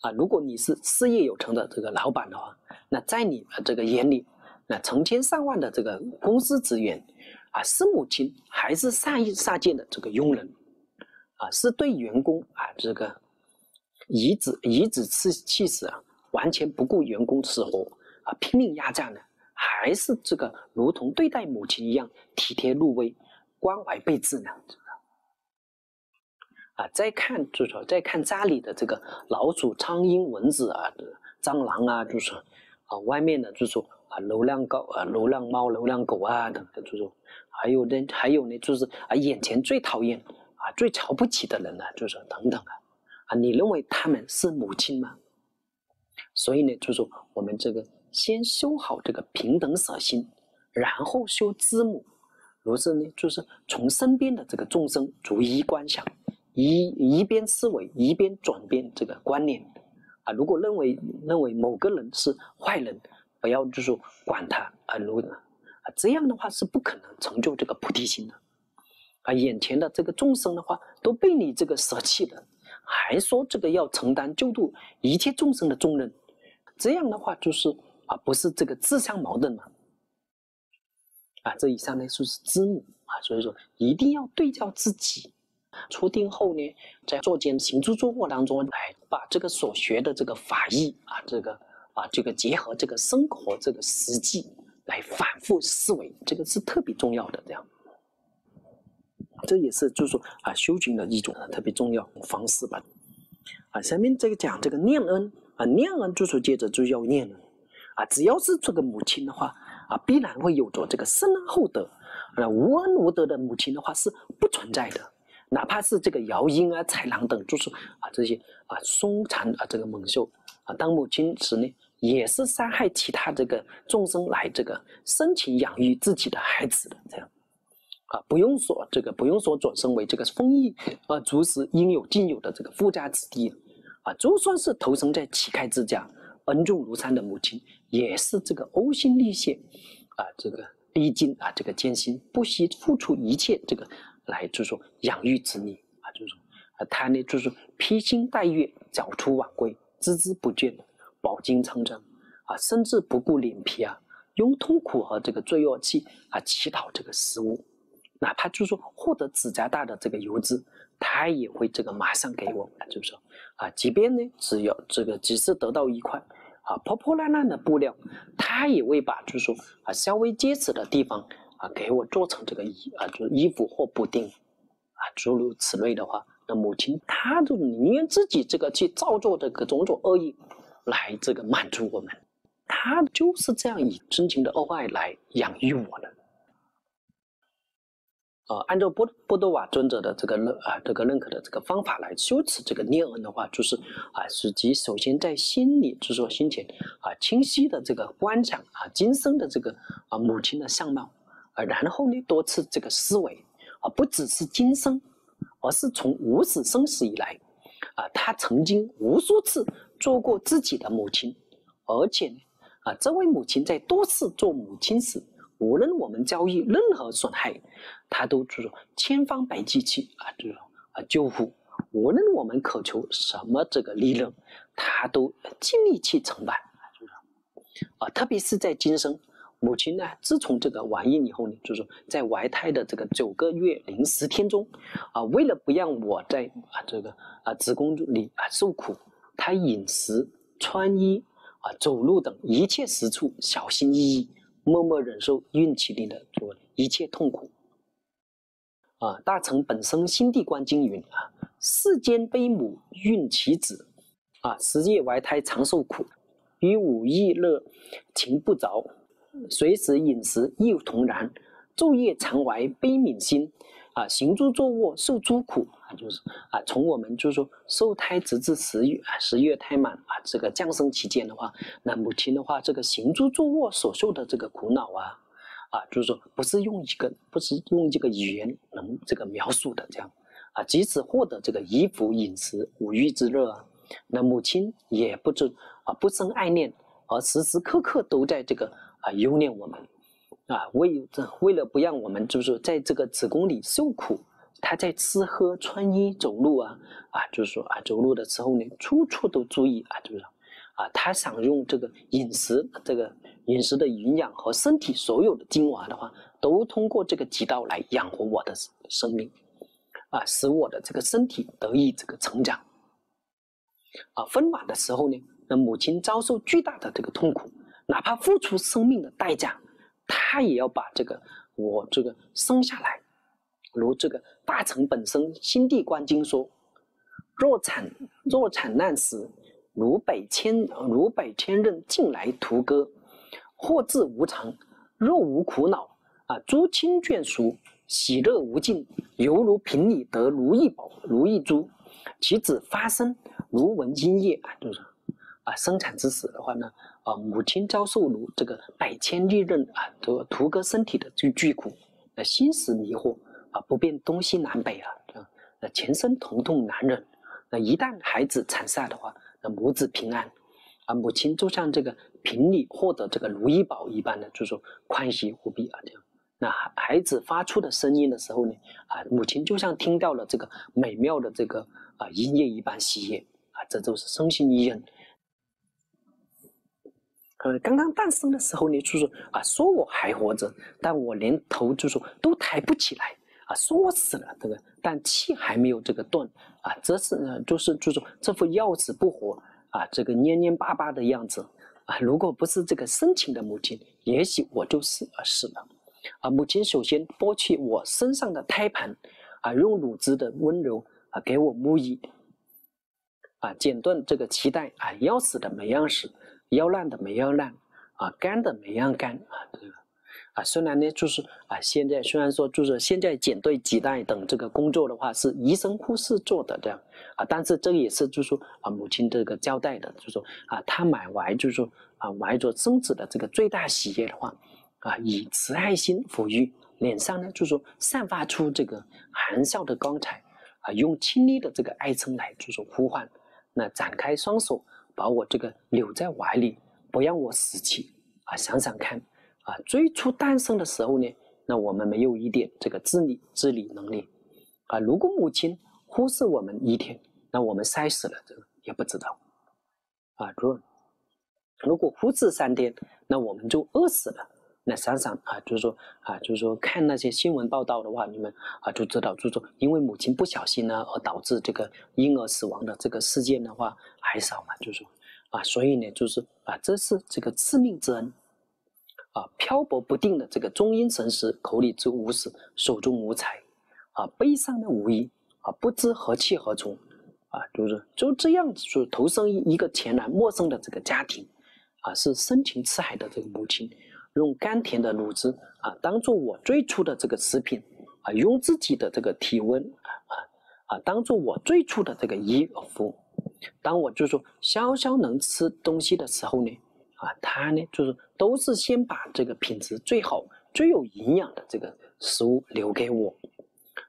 啊，如果你是事业有成的这个老板的话，那在你这个眼里，那成千上万的这个公司职员，啊，是母亲还是善意下贱的这个佣人，啊，是对员工啊这个颐指颐指气气使啊，完全不顾员工死活啊，拼命压榨呢，还是这个如同对待母亲一样体贴入微、关怀备至呢？啊，再看就是说，再看家里的这个老鼠、苍蝇、蚊子啊，蟑螂啊，就是啊，外面的就是说啊，流浪狗啊、流浪猫、流浪狗啊等等，就是说，还有呢，还有呢，就是啊，眼前最讨厌啊、最瞧不起的人呢，就是等等啊，啊，你认为他们是母亲吗？所以呢，就是说，我们这个先修好这个平等舍心，然后修知母，如是呢，就是从身边的这个众生逐一观想。一一边思维，一边转变这个观念，啊，如果认为认为某个人是坏人，不要就是说管他啊，如啊这样的话是不可能成就这个菩提心的，啊，眼前的这个众生的话都被你这个舍弃了，还说这个要承担救度一切众生的重任，这样的话就是啊，不是这个自相矛盾吗？啊，这以上呢就是知母啊，所以说一定要对照自己。初定后呢，在做间行住坐卧当中，来把这个所学的这个法义啊，这个啊，这个结合这个生活这个实际来反复思维，这个是特别重要的。这样，这也是就是说啊，修行的一种特别重要方式吧。啊，下面这个讲这个念恩啊，念恩就是接着就要念了啊，只要是这个母亲的话啊，必然会有着这个生恩厚德，啊，无恩无德的母亲的话是不存在的。哪怕是这个姚英啊、豺狼等，就是啊这些啊凶残啊这个猛兽啊，当母亲时呢，也是杀害其他这个众生来这个深情养育自己的孩子的这样，啊不用说这个不用说转生为这个丰邑啊足食应有尽有的这个富家子弟啊，就算是投生在乞丐之家，恩重如山的母亲，也是这个呕心沥血啊这个历尽啊这个艰辛，不惜付出一切这个。来就是说养育子女啊，就是说啊，他呢就是披星戴月、早出晚归、孜孜不倦、饱经沧桑啊，甚至不顾脸皮啊，用痛苦和这个罪恶气啊祈祷这个食物，哪怕就是说获得指甲大的这个油脂，他也会这个马上给我们，就是说啊，即便呢只有这个只是得到一块啊破破烂烂的布料，他也会把就是说啊稍微结实的地方。啊，给我做成这个衣啊，就是衣服或补丁，啊，诸如此类的话，那母亲她就宁愿自己这个去造作这个种种恶意，来这个满足我们，她就是这样以真情的恩爱来养育我的。啊，按照波波多瓦尊者的这个认啊这个认可的这个方法来修持这个念恩的话，就是啊，是即首先在心里，就是说心前啊清晰的这个观想啊今生的这个啊母亲的相貌。啊，然后呢，多次这个思维，啊，不只是今生，而是从无始生死以来，啊，他曾经无数次做过自己的母亲，而且呢，啊，这位母亲在多次做母亲时，无论我们遭遇任何损害，他都就是千方百计去啊，就是啊救护，无论我们渴求什么这个利润，他都尽力去承办，就是啊，特别是在今生。母亲呢，自从这个怀孕以后呢，就是说在怀胎的这个九个月零十天中，啊，为了不让我在啊这个啊子宫里啊受苦，她饮食、穿衣、啊走路等一切时处小心翼翼，默默忍受孕期里的一切痛苦。啊，大成本生心地观经云啊，世间悲母孕其子，啊，十夜怀胎常受苦，与五欲乐情不着。随时饮食亦同然，昼夜常怀悲悯心，啊，行住坐卧受诸苦就是啊，从我们就是说受胎直至十月，十月胎满啊，这个降生期间的话，那母亲的话，这个行住坐卧所受的这个苦恼啊，啊，就是说不是用一个不是用这个语言能这个描述的这样，啊，即使获得这个衣服、饮食、五欲之乐啊，那母亲也不知啊不生爱念，而时时刻刻都在这个。啊，忧念我们，啊，为这为了不让我们就是说在这个子宫里受苦，他在吃喝穿衣走路啊，啊，就是说啊，走路的时候呢，处处都注意啊，就是啊，他想用这个饮食，这个饮食的营养和身体所有的精华的话，都通过这个几道来养活我的生命，啊，使我的这个身体得以这个成长。啊，分娩的时候呢，那母亲遭受巨大的这个痛苦，哪怕付出生命的代价，她也要把这个我这个生下来。如这个大成本身心地观经说：若产若产难时，如百千如百千仞进来屠割，或至无常；若无苦恼啊，诸亲眷属喜乐无尽，犹如瓶里得如意宝如意珠。其子发生如闻音业啊，就是啊，生产之时的话呢，啊，母亲遭受如这个百千利刃啊，这屠割身体的这个巨苦，那心死迷惑啊，不辨东西南北啊，那全身疼痛难忍。那一旦孩子产下的话，那母子平安啊，母亲就像这个瓶里获得这个如意宝一般的，就说欢喜无比啊，这样。那孩子发出的声音的时候呢，啊，母亲就像听到了这个美妙的这个。啊，音乐一般喜悦啊，这都是身心一人。呃，刚刚诞生的时候呢，就是啊，说我还活着，但我连头就说都抬不起来啊，说死了这个，但气还没有这个断啊，这是呢，就是就是这副要死不活啊，这个蔫蔫巴巴的样子啊，如果不是这个深情的母亲，也许我就死啊死了啊。母亲首先剥去我身上的胎盘啊，用乳汁的温柔。啊，给我沐浴，啊，剪断这个脐带，啊，要死的没样死，要烂的没样烂，啊，干的没样干，啊，这个，啊，虽然呢，就是啊，现在虽然说就是现在剪对脐带等这个工作的话是医生护士做的这样，啊，但是这也是就是说啊，母亲这个交代的，就是说啊，她买完就是说啊，怀着生子的这个最大喜悦的话，啊，以慈爱心抚育，脸上呢就是说散发出这个含笑的光彩。啊，用亲昵的这个爱称来就是呼唤，那展开双手把我这个搂在怀里，不让我死去。啊，想想看，啊，最初诞生的时候呢，那我们没有一点这个自理自理能力。啊，如果母亲忽视我们一天，那我们晒死了，这个也不知道。啊，如如果忽视三天，那我们就饿死了。那想想啊，就是说啊，就是说看那些新闻报道的话，你们啊就知道，就是说因为母亲不小心呢，而导致这个婴儿死亡的这个事件的话还少嘛，就是说啊，所以呢，就是啊，这是这个致命之恩啊，漂泊不定的这个中阴神识，口里之无食，手中无财啊，悲伤的无依啊，不知何去何从啊，就是就这样子，就投身于一个前来陌生的这个家庭啊，是深情赤海的这个母亲。用甘甜的乳汁啊，当做我最初的这个食品啊，用自己的这个体温啊啊，当做我最初的这个衣服。当我就说潇潇能吃东西的时候呢，啊，他呢就是都是先把这个品质最好、最有营养的这个食物留给我，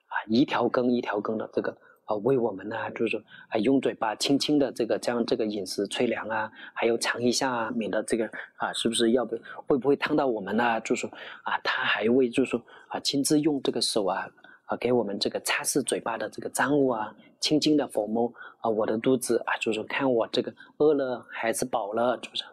啊，一条根一条根的这个。啊，为我们呢，就是说啊，用嘴巴轻轻的这个将这个饮食吹凉啊，还有尝一下啊，免得这个啊，是不是要不会不会烫到我们呢？就是说啊，他还会就是说啊，亲自用这个手啊啊，给我们这个擦拭嘴巴的这个脏物啊，轻轻的抚摸啊，我的肚子啊，就是看我这个饿了还是饱了，就是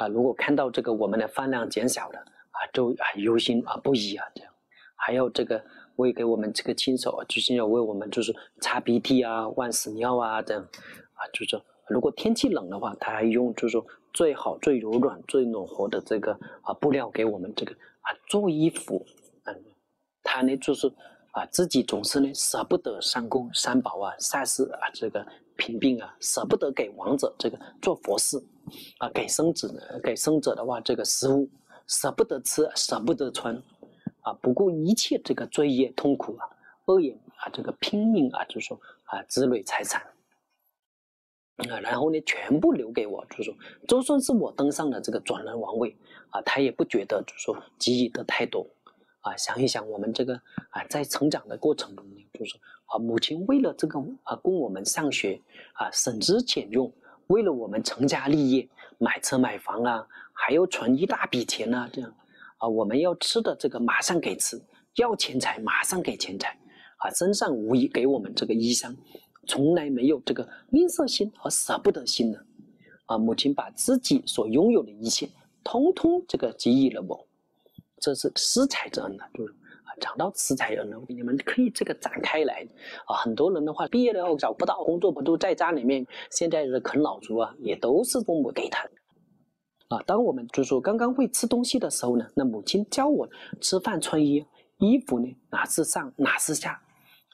啊，如果看到这个我们的饭量减小了啊，就啊忧心啊不已啊，这样，还有这个。为给我们这个亲手，就是要为我们就是擦鼻涕啊、换屎尿啊这样，啊，就是如果天气冷的话，他还用就是说最好、最柔软、最暖和的这个啊布料给我们这个啊做衣服，嗯，他呢就是啊自己总是呢舍不得三公三宝啊、萨斯啊这个贫病啊，舍不得给王者这个做佛事，啊给生子给生者的话这个食物舍不得吃、舍不得穿。啊，不顾一切这个罪业痛苦啊，恶言啊，这个拼命啊，就是说啊，积累财产啊，然后呢，全部留给我，就说，就算是我登上了这个转轮王位啊，他也不觉得就是说给予的太多啊。想一想，我们这个啊，在成长的过程中呢，就是啊，母亲为了这个啊，供我们上学啊，省吃俭用，为了我们成家立业，买车买房啊，还要存一大笔钱啊，这样。啊，我们要吃的这个马上给吃，要钱财马上给钱财，啊，身上无疑给我们这个衣裳，从来没有这个吝啬心和舍不得心的，啊，母亲把自己所拥有的一切，通通这个给予了我，这是施财之恩呐，就是。找，到食材人呢，你们可以这个展开来啊。很多人的话，毕业了后找不到工作，不都在家里面，现在的啃老族啊，也都是父母给他啊。当我们就说刚刚会吃东西的时候呢，那母亲教我吃饭穿衣，衣服呢哪是上哪是下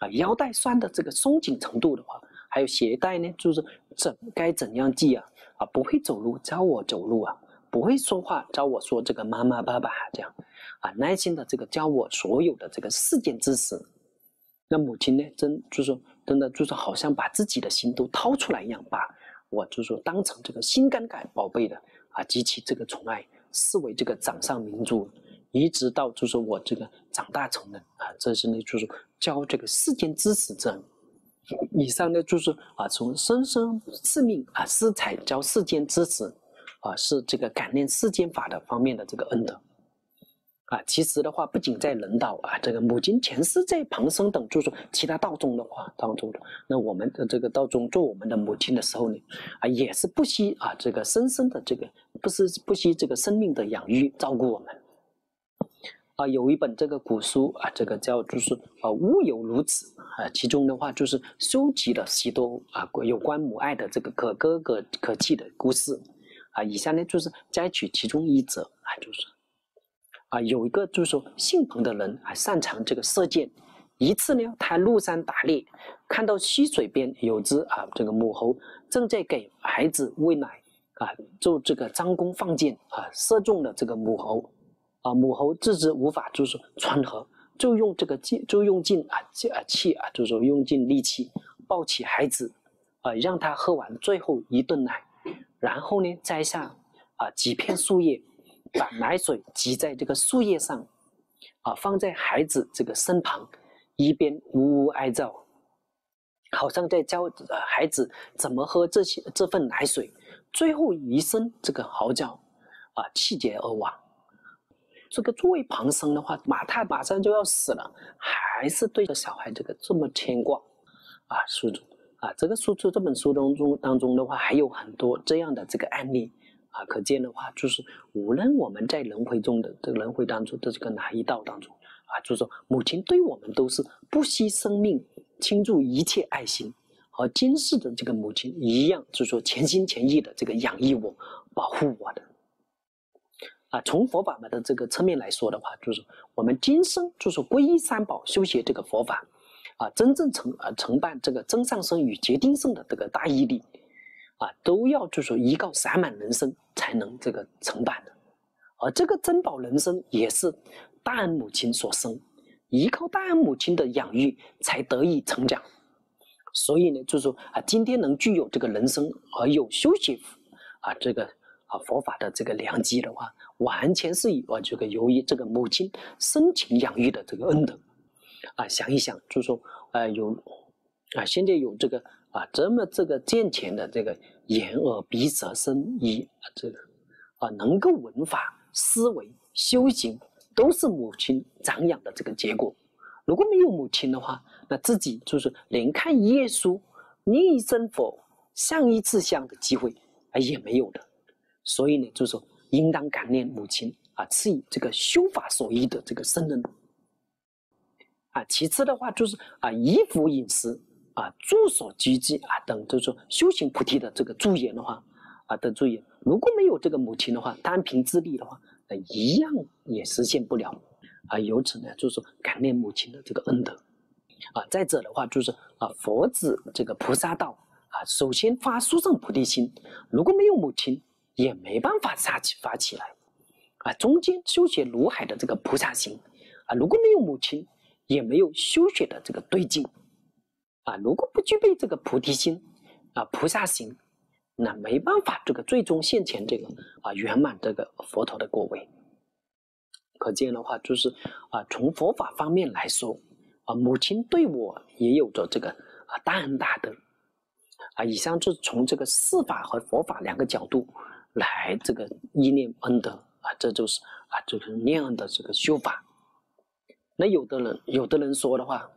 啊，腰带拴的这个松紧程度的话，还有鞋带呢，就是怎该怎样系啊啊，不会走路教我走路啊。不会说话，教我说这个妈妈、爸爸这样，啊，耐心的这个教我所有的这个世间知识。那母亲呢，真就是说，真的就是好像把自己的心都掏出来一样，把我就是说当成这个心肝肝宝贝的啊，极其这个宠爱，视为这个掌上明珠，一直到就是我这个长大成人啊，这是呢就是教这个世间知识这。以上呢就是啊，从生生世命啊，师才教世间知识。啊，是这个感念世间法的方面的这个恩德，啊，其实的话，不仅在人道啊，这个母亲前世在旁生等，就是其他道中的话当中的，那我们的这个道中做我们的母亲的时候呢，啊，也是不惜啊，这个深深的这个不是不惜这个生命的养育照顾我们，啊，有一本这个古书啊，这个叫就是啊，物有如此啊，其中的话就是收集了许多啊有关母爱的这个可歌可可泣的故事。啊，以下呢就是摘取其中一则啊，就是啊，有一个就是说姓彭的人还擅长这个射箭。一次呢，他入山打猎，看到溪水边有只啊这个母猴正在给孩子喂奶啊，就这个张弓放箭啊，射中了这个母猴啊，母猴自知无法就是说穿河，就用这个劲就用尽啊啊气啊，就是说用尽力气抱起孩子啊，让他喝完最后一顿奶。然后呢，摘下啊几片树叶，把奶水挤在这个树叶上，啊放在孩子这个身旁，一边呜呜哀叫，好像在教呃孩子怎么喝这些这份奶水。最后一声这个嚎叫，啊气绝而亡。这个作为旁生的话，马太马上就要死了，还是对着小孩这个这么牵挂，啊书中。啊，这个书出这本书当中当中的话，还有很多这样的这个案例啊，可见的话，就是无论我们在轮回中的这个轮回当中的这个哪一道当中啊，就是说母亲对我们都是不惜生命倾注一切爱心，和今世的这个母亲一样，就是说全心全意的这个养育我、保护我的。啊，从佛法的这个侧面来说的话，就是我们今生就是皈依三宝，修学这个佛法。啊，真正承啊承办这个真上生与决定生的这个大毅力，啊，都要就是说依靠散满人生才能这个成办的，而这个珍宝人生也是大恩母亲所生，依靠大恩母亲的养育才得以成长，所以呢，就是说啊，今天能具有这个人生而有修习啊这个啊佛法的这个良机的话，完全是以啊这个由于这个母亲深情养育的这个恩德。啊，想一想，就说，呃，有，啊，现在有这个啊，这么这个健全的这个眼耳鼻舌身意啊，这个，啊，能够闻法、思维、修行，都是母亲长养的这个结果。如果没有母亲的话，那自己就是连看一页书、念一声佛、上一次香的机会啊也没有的。所以呢，就是说，应当感念母亲啊，赐予这个修法所依的这个圣人。啊，其次的话就是啊，衣服饮食啊，住所居住啊等，就是说修行菩提的这个助言的话啊的助言，如果没有这个母亲的话，单凭自力的话，那一样也实现不了啊。由此呢，就是说感念母亲的这个恩德啊。再者的话，就是啊，佛子这个菩萨道啊，首先发殊胜菩提心，如果没有母亲，也没办法发起发起来啊。中间修学如海的这个菩萨心啊，如果没有母亲。也没有修学的这个对境，啊，如果不具备这个菩提心，啊，菩萨行，那没办法这个最终现前这个啊圆满这个佛陀的果位。可见的话，就是啊，从佛法方面来说，啊，母亲对我也有着这个啊大恩大德，啊，以上就是从这个四法和佛法两个角度来这个依念恩德，啊，这就是啊这个念恩的这个修法。那有的人，有的人说的话，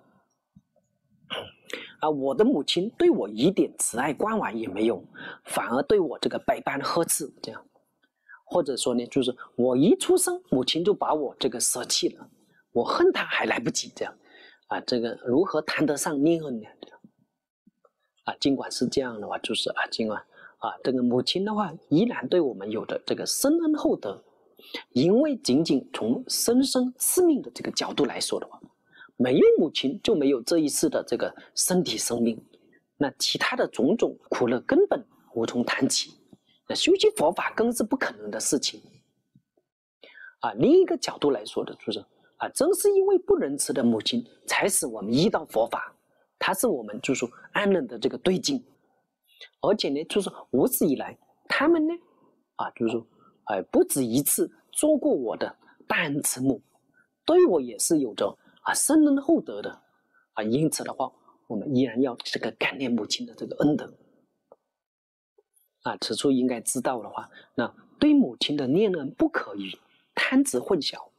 啊，我的母亲对我一点慈爱关怀也没有，反而对我这个百般呵斥，这样，或者说呢，就是我一出生，母亲就把我这个舍弃了，我恨他还来不及这样，啊，这个如何谈得上念恩呢？啊，尽管是这样的话，就是啊，尽管啊，这个母亲的话依然对我们有着这个深恩厚德，因为仅仅从生生赐命的这个角度来说的话，没有母亲就没有这一世的这个身体生命，那其他的种种苦乐根本无从谈起，那修习佛法更是不可能的事情。啊，另一个角度来说的就是。啊，正是因为不仁慈的母亲，才使我们遇到佛法，它是我们就是说安忍的这个对境，而且呢，就是无始以来，他们呢，啊，就是说，哎，不止一次做过我的大恩慈母，对我也是有着啊深恩厚德的，啊，因此的话，我们依然要这个感念母亲的这个恩德，啊，此处应该知道的话，那对母亲的念恩不可与贪执混淆。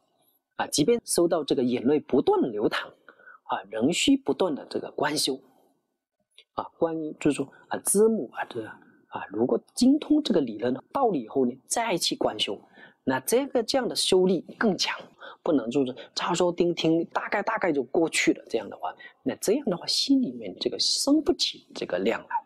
啊，即便收到这个眼泪不断的流淌，啊，仍需不断的这个观修。啊，关于就是说啊，知母啊，这啊，如果精通这个理论道理以后呢，再去观修，那这个这样的修力更强，不能就是抄说听听，大概大概就过去了。这样的话，那这样的话，心里面这个生不起这个量来。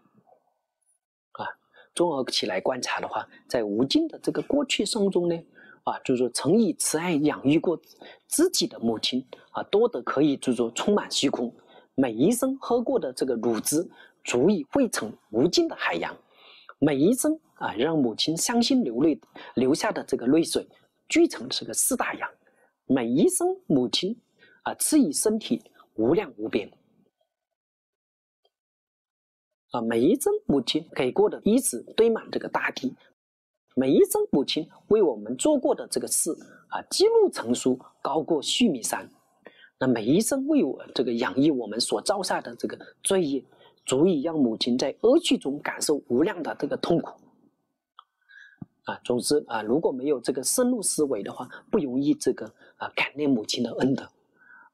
啊，综合起来观察的话，在无尽的这个过去生中呢。啊，就是说曾以慈爱养育过自己的母亲啊，多得可以就是说充满虚空。每一生喝过的这个乳汁，足以汇成无尽的海洋。每一生啊，让母亲伤心流泪流下的这个泪水，聚成这个四大洋。每一生母亲啊，赐予身体无量无边。啊，每一生母亲给过的衣子堆满这个大地。每一生母亲为我们做过的这个事啊，记录成书，高过须弥山。那每一生为我这个养育我们所造下的这个罪业，足以让母亲在恶趣中感受无量的这个痛苦。啊，总之啊，如果没有这个深入思维的话，不容易这个啊感念母亲的恩德。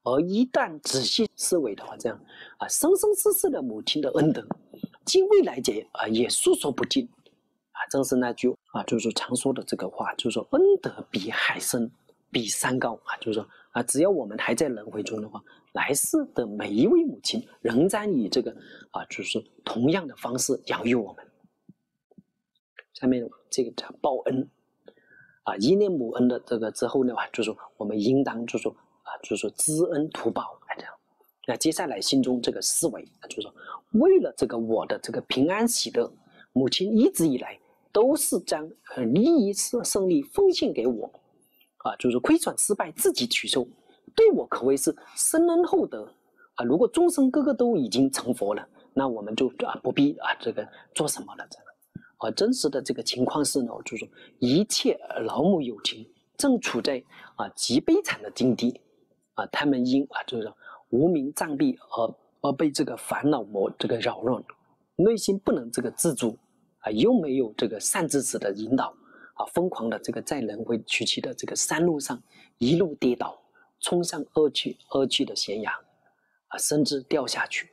而一旦仔细思维的话，这样啊，生生世世的母亲的恩德，尽未来劫啊也诉说不尽。正是那句啊，就是常说的这个话，就是说恩德比海深，比山高啊。就是说啊，只要我们还在轮回中的话，来世的每一位母亲仍然以这个啊，就是同样的方式养育我们。下面这个叫报恩啊，一念母恩的这个之后呢话，就是说我们应当就是说啊，就是说知恩图报啊这样。那接下来心中这个思维，就是说为了这个我的这个平安喜乐，母亲一直以来。都是将利益胜胜利奉献给我，啊，就是亏损失败自己取受，对我可谓是深恩厚德啊。如果众生个个都已经成佛了，那我们就啊不必啊这个做什么了，这个。啊，真实的这个情况是呢，就是说一切老母有情正处在啊极悲惨的境地，啊，他们因啊就是无名障蔽而而被这个烦恼魔这个扰乱，内心不能这个自主。啊，又没有这个善知识的引导，啊，疯狂的这个在轮回曲奇的这个山路上一路跌倒，冲上恶趣恶趣的悬崖，啊，甚至掉下去，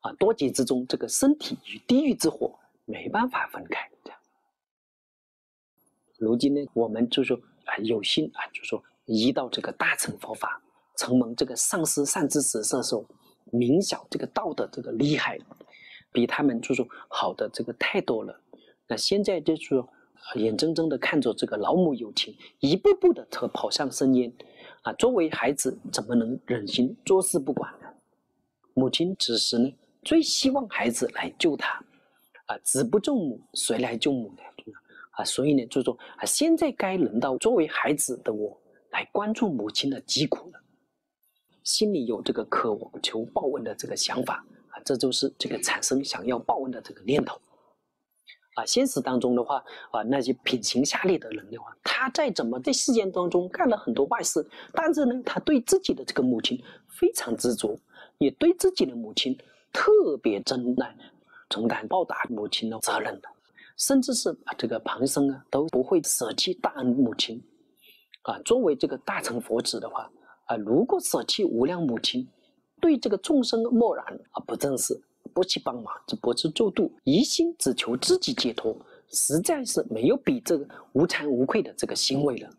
啊，多劫之中，这个身体与地狱之火没办法分开。这样，如今呢，我们就说啊，有幸啊，就说移到这个大乘佛法，承蒙这个上师善知识摄受，明晓这个道的这个厉害。比他们就说好的这个太多了，那现在就是说眼睁睁的看着这个老母有情一步步的车跑向深渊，啊，作为孩子怎么能忍心坐视不管呢？母亲此时呢最希望孩子来救他，啊，子不救母谁来救母呢？啊，所以呢就说啊，现在该轮到作为孩子的我来关注母亲的疾苦了，心里有这个渴望求报恩的这个想法啊。这就是这个产生想要报恩的这个念头，啊，现实当中的话，啊，那些品行下劣的人的话，他在怎么在世间当中干了很多坏事，但是呢，他对自己的这个母亲非常执着，也对自己的母亲特别珍爱，承担报答母亲的责任的，甚至是啊这个旁生啊都不会舍弃大恩母亲，啊，作为这个大乘佛子的话，啊，如果舍弃无量母亲。对这个众生漠然而不正视，不去帮忙，只不去做度，一心只求自己解脱，实在是没有比这个无惭无愧的这个行为了。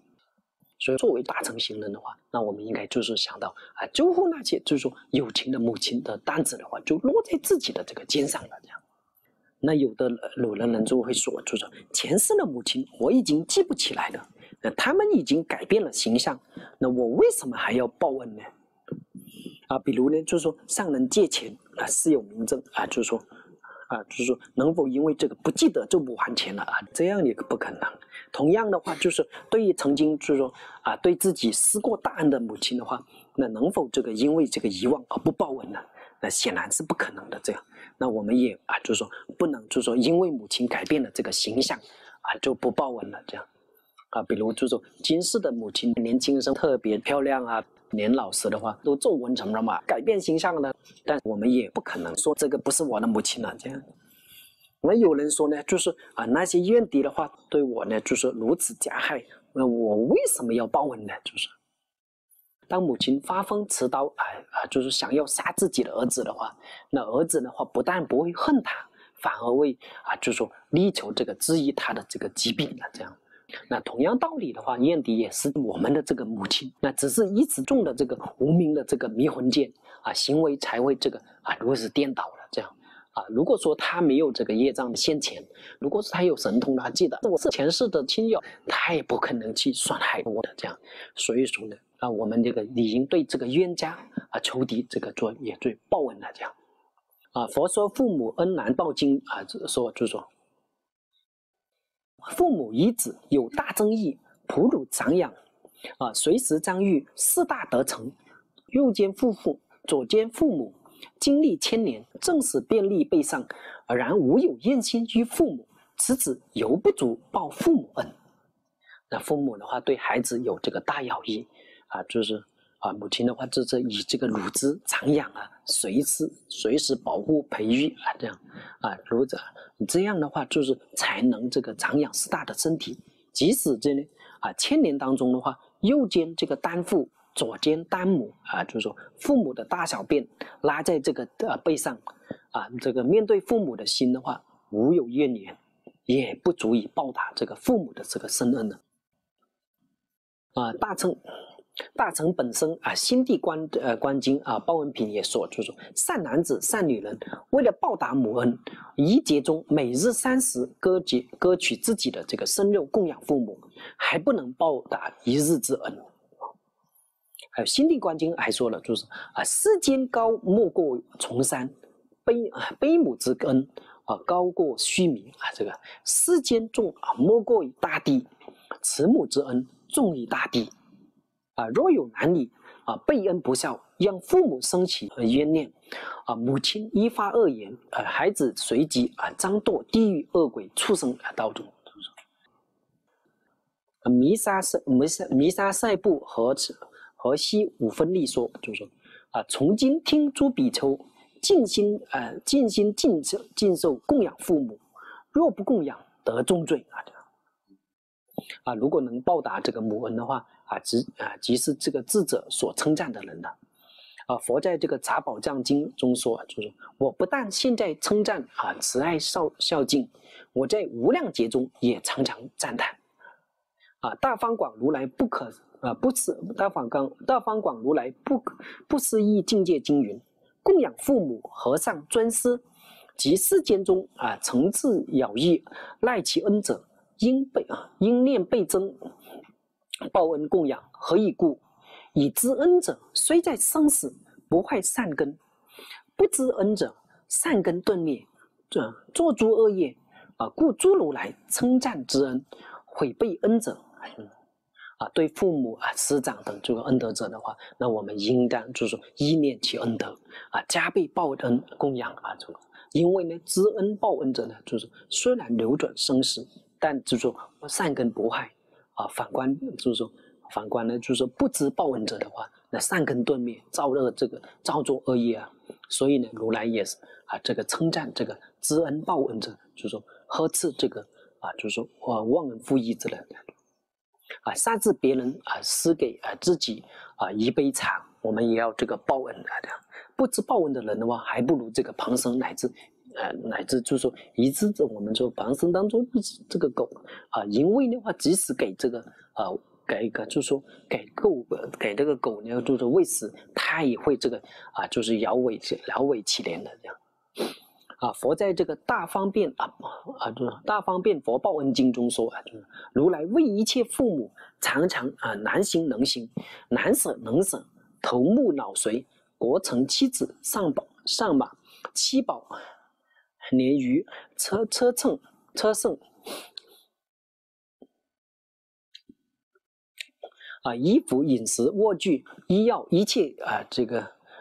所以作为大乘行人的话，那我们应该就是想到啊，救护那些就是说有情的母亲的担子的话，就落在自己的这个肩上了。这样，那有的鲁人人就会说，就说前世的母亲我已经记不起来了，那他们已经改变了形象，那我为什么还要报恩呢？啊，比如呢，就是说向人借钱啊，私有名证啊，就是说。啊，就是说，能否因为这个不记得就不还钱了啊？这样也不可能。同样的话，就是对于曾经就是说啊，对自己施过大恩的母亲的话，那能否这个因为这个遗忘而不报恩呢？那显然是不可能的。这样，那我们也啊，就是说不能就是说因为母亲改变了这个形象啊，就不报恩了。这样啊，比如就是说今世的母亲年轻时特别漂亮啊。年老时的话都皱纹成了嘛，改变形象了。但我们也不可能说这个不是我的母亲了。这样，那有人说呢，就是啊，那些怨敌的话对我呢，就是如此加害，那我为什么要报恩呢？就是当母亲发疯持刀，哎啊，就是想要杀自己的儿子的话，那儿子的话不但不会恨他，反而会啊，就是说力求这个治愈他的这个疾病了。这样。那同样道理的话，燕迪也是我们的这个母亲，那只是一直中的这个无名的这个迷魂剑啊，行为才会这个啊如此颠倒了这样啊。如果说他没有这个业障的现前，如果是他有神通的，他记得我是前世的亲友，他也不可能去伤害我的这样。所以说呢，啊，我们这个理应对这个冤家啊仇敌这个做也罪报恩了这样啊。佛说父母恩难报经啊，说就说。父母遗子有大争议，哺乳长养，啊，随时张遇四大得成。右肩父父，左肩父母，经历千年，正使便利背上，而然无有怨心于父母，此子犹不足报父母恩。那父母的话，对孩子有这个大要义，啊，就是啊，母亲的话，就是以这个乳汁长养啊，随时随时保护培育啊，这样啊，如此。这样的话，就是才能这个长养四大的身体。即使这呢啊，千年当中的话，右肩这个担父，左肩担母啊，就是说父母的大小便拉在这个呃背上啊，这个面对父母的心的话，无有怨言，也不足以报答这个父母的这个深恩的啊，大称。大乘本身啊，心地观呃观经啊，包文平也说，就是善男子、善女人，为了报答母恩，一节中每日三食割节割取自己的这个生肉供养父母，还不能报答一日之恩。还有心地观经还说了，就是啊，世间高莫过崇山，悲啊悲母之恩啊高过虚名啊，这个世间重啊莫过于大地，慈母之恩重于大地。啊，若有男女啊背恩不孝，让父母生起冤念，啊，母亲一发恶言，啊，孩子随即啊张堕地狱恶鬼畜生啊道中。弥沙塞弥沙弥沙塞部和和西五分利说，就说啊，从今听诸比丘尽心啊尽心尽受尽受供养父母，若不供养得重罪啊。这样啊，如果能报答这个母恩的话。啊，即啊，即是这个智者所称赞的人了。啊，佛在这个《杂宝藏经》中说，就是我不但现在称赞啊慈爱孝孝敬，我在无量劫中也常常赞叹。啊，大方广如来不可啊，不思大方刚大方广如来不不思议境界经云：供养父母、和尚、尊师及世间中啊，诚挚咬意赖其恩者，应被啊应念倍增。报恩供养何以故？以知恩者，虽在生死不坏善根；不知恩者，善根断灭，这作诸恶业啊！故诸如来称赞之恩，毁背恩者，啊，对父母啊、师长等这个恩德者的话，那我们应当就是说依念其恩德啊，加倍报恩供养啊，这个，因为呢，知恩报恩者呢，就是虽然流转生死，但就是说善根不坏。啊，反观就是说，反观呢，就是说不知报恩者的话，那善根断灭，造恶这个造作恶业啊，所以呢，如来也是啊，这个称赞这个知恩报恩者，就是说呵斥这个啊，就是说啊忘恩负义之人，啊，杀至别人啊施给啊自己啊一杯茶，我们也要这个报恩啊，这样不知报恩的人的话，还不如这个旁生乃至。呃，乃至就是说，一直这我们说凡生当中一只这个狗啊，因为的话，即使给这个啊给一个，就是说给狗给这个狗呢，就是喂食，它也会这个啊，就是摇尾摇尾乞怜的这样。啊，佛在这个大方便啊啊，就是大方便佛报恩经中说啊，就是如来为一切父母，常常啊难行能行，难舍能舍，头目脑髓，国成妻子上宝上马，七宝连于车车乘车胜。啊，衣服、饮食、卧具、医药，一切啊，这个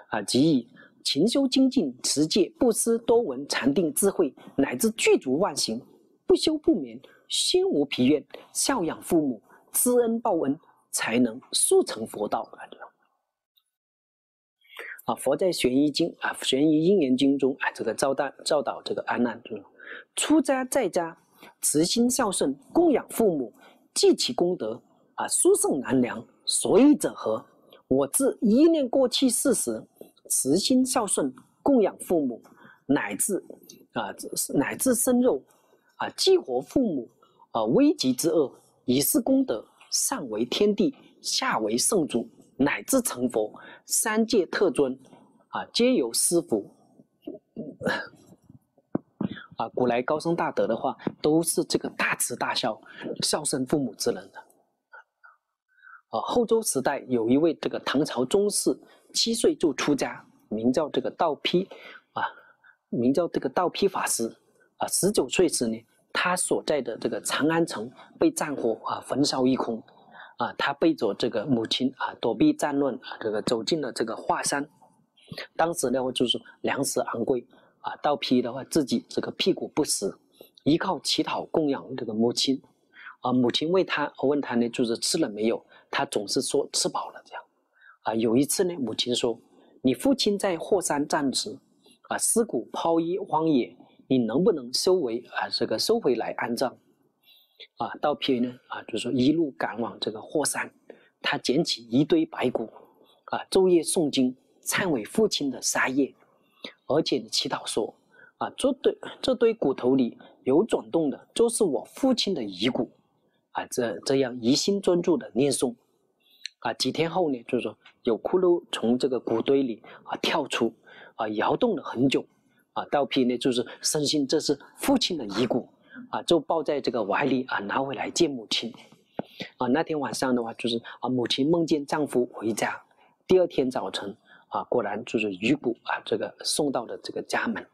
啊，给以勤修精进、持戒、不思、多闻、禅定、智慧，乃至具足万行，不休不眠，心无疲怨，孝养父母，知恩报恩，才能速成佛道。啊佛在《玄疑经》啊，《玄疑因缘经》中啊，这个教导教导这个阿难，就出家在家，慈心孝顺，供养父母，记其功德。啊，殊胜难量，所以者何？我自一念过去世时，慈心孝顺，供养父母，乃至啊，乃至生肉，啊，激活父母，啊，危急之恶，以是功德，上为天地，下为圣主，乃至成佛，三界特尊，啊，皆由师父。啊，古来高僧大德的话，都是这个大慈大孝、孝顺父母之人的。啊，后周时代有一位这个唐朝宗室，七岁就出家，名叫这个道丕，啊，名叫这个道丕法师，啊，十九岁时呢，他所在的这个长安城被战火啊焚烧一空，啊，他背着这个母亲啊躲避战乱啊，这个走进了这个华山，当时呢就是粮食昂贵，啊，道丕的话自己这个屁股不死，依靠乞讨供养这个母亲，啊，母亲问他问他呢就是吃了没有？他总是说吃饱了这样，啊，有一次呢，母亲说：“你父亲在霍山战时，啊，尸骨抛于荒野，你能不能收为啊这个收回来安葬？”啊，道丕呢啊，就说一路赶往这个霍山，他捡起一堆白骨，啊，昼夜诵经忏悔父亲的杀业，而且祈祷说：“啊，这堆这堆骨头里有转动的，就是我父亲的遗骨。”啊，这这样一心专注的念诵。啊，几天后呢，就是说有骷髅从这个骨堆里啊跳出，啊摇动了很久，啊道丕呢就是深信这是父亲的遗骨，啊就抱在这个怀里啊拿回来见母亲，啊那天晚上的话就是啊母亲梦见丈夫回家，第二天早晨啊果然就是鱼骨啊这个送到了这个家门，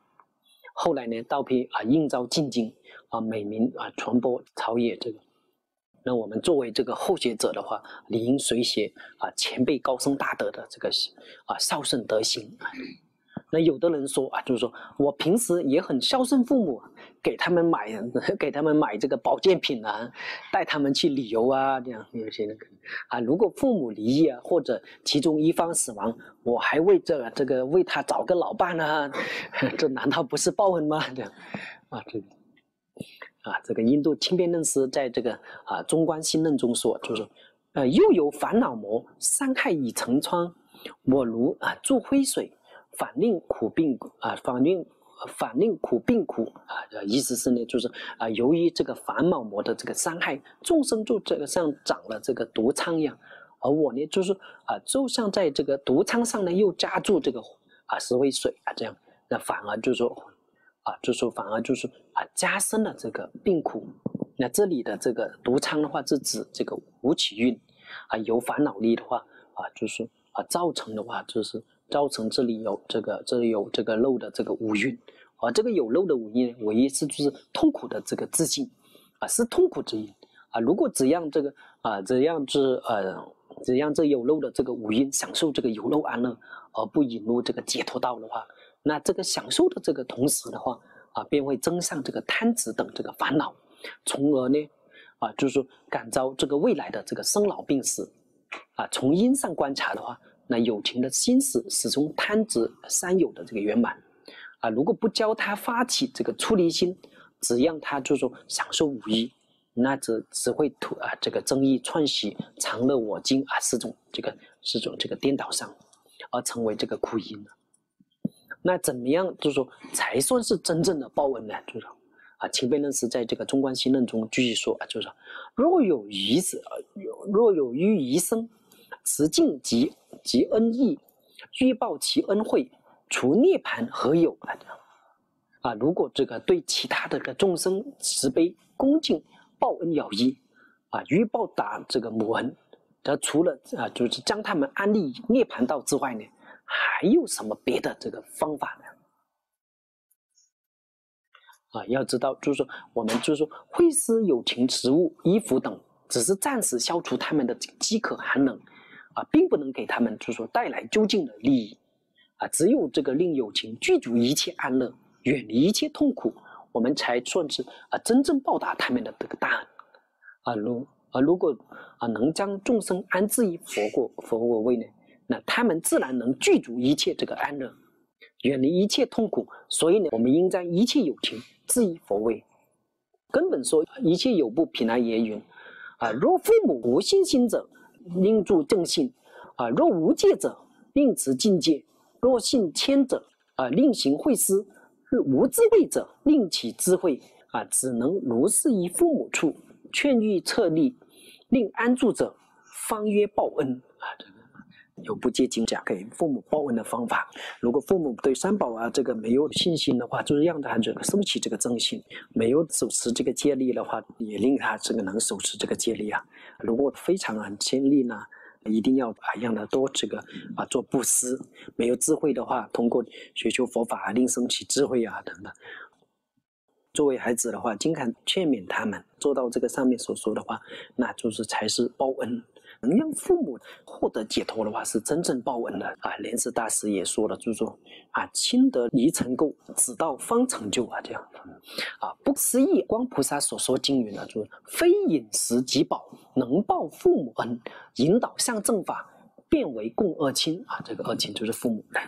后来呢道丕啊应召进京啊美名啊传播朝野这个。那我们作为这个后学者的话，理应随学啊前辈高僧大德的这个啊孝顺德行啊。那有的人说啊，就是说我平时也很孝顺父母，给他们买 给他们买这个保健品啊，带他们去旅游啊，这样有些人可能啊，如果父母离异啊，或者其中一方死亡，我还为这个这个为他找个老伴呢，这难道不是报恩吗？这样啊，这个。啊，这个印度轻便论师在这个啊《中观心论》中说，就是说，呃，又有烦恼魔伤害已成疮，我如啊注灰水，反令苦病啊，反令反令苦病苦啊，意思是呢，就是啊，由于这个烦恼魔的这个伤害，众生就这个像长了这个毒疮一样，而我呢，就是啊，就像在这个毒疮上呢又加注这个啊石灰水啊，这样，那反而就是说。啊，就说反而就是啊，加深了这个病苦。那这里的这个毒疮的话，是指这个无起运啊，有烦恼力的话啊，就是啊，造成的话就是造成这里有这个这里有这个漏的这个五蕴，而这个有漏的五蕴，唯一是就是痛苦的这个自信啊，是痛苦之因啊。如果只让这个啊，只让这呃，只让这有漏的这个五蕴享受这个有漏安乐，而不引入这个解脱道的话。那这个享受的这个同时的话，啊，便会增上这个贪执等这个烦恼，从而呢，啊，就是说感召这个未来的这个生老病死，啊，从因上观察的话，那友情的心思始终贪执三有的这个圆满，啊，如果不教他发起这个出离心，只让他就说享受五欲，那只只会图啊这个增益串习常乐我净啊四种这个四种这个颠倒上，而成为这个苦因了。那怎么样，就说才算是真正的报恩呢？就是说，啊，秦悲论师在这个《中观心论》中继续说啊，就是说，如果有疑子，有若有于一生，持敬及及恩义，欲报其恩惠，除涅盘何有啊？如果这个对其他的个众生慈悲恭敬，报恩有义，啊，欲报答这个母恩，这除了啊，就是将他们安立涅盘道之外呢，还有什么别的这个方法呢？啊，要知道，就是说，我们就是说，会施有情、食物、衣服等，只是暂时消除他们的饥渴寒冷，啊，并不能给他们就是说带来究竟的利益，啊，只有这个令友情具足一切安乐，远离一切痛苦，我们才算是啊真正报答他们的这个大恩，啊，如啊如果啊能将众生安置于佛国佛国位呢，那他们自然能具足一切这个安乐，远离一切痛苦，所以呢，我们应在一切友情。置于佛位，根本说一切有不平安也云，啊，若父母无信心者，令助正信；啊，若无戒者，令持境界；若信谦者，啊，令行慧思；无智慧者，令起智慧。啊，只能如是于父母处，劝喻策立，令安住者，方曰报恩。啊，这个。有不接经讲给父母报恩的方法。如果父母对三宝啊这个没有信心的话，就是让他这个收起这个正心；没有手持这个戒律的话，也令他这个能手持这个戒律啊。如果非常很坚力呢，一定要啊让他多这个啊做布施。没有智慧的话，通过学修佛法令升起智慧啊等等。作为孩子的话，经常劝勉他们做到这个上面所说的话，那就是才是报恩。能让父母获得解脱的话，是真正报恩的啊！莲池大师也说了，就是说啊，亲得离尘垢，子到方成就啊，这样啊，不思议光菩萨所说经云呢，就是非饮食即饱，能报父母恩，引导向正法，变为共恶亲啊，这个恶亲就是父母的。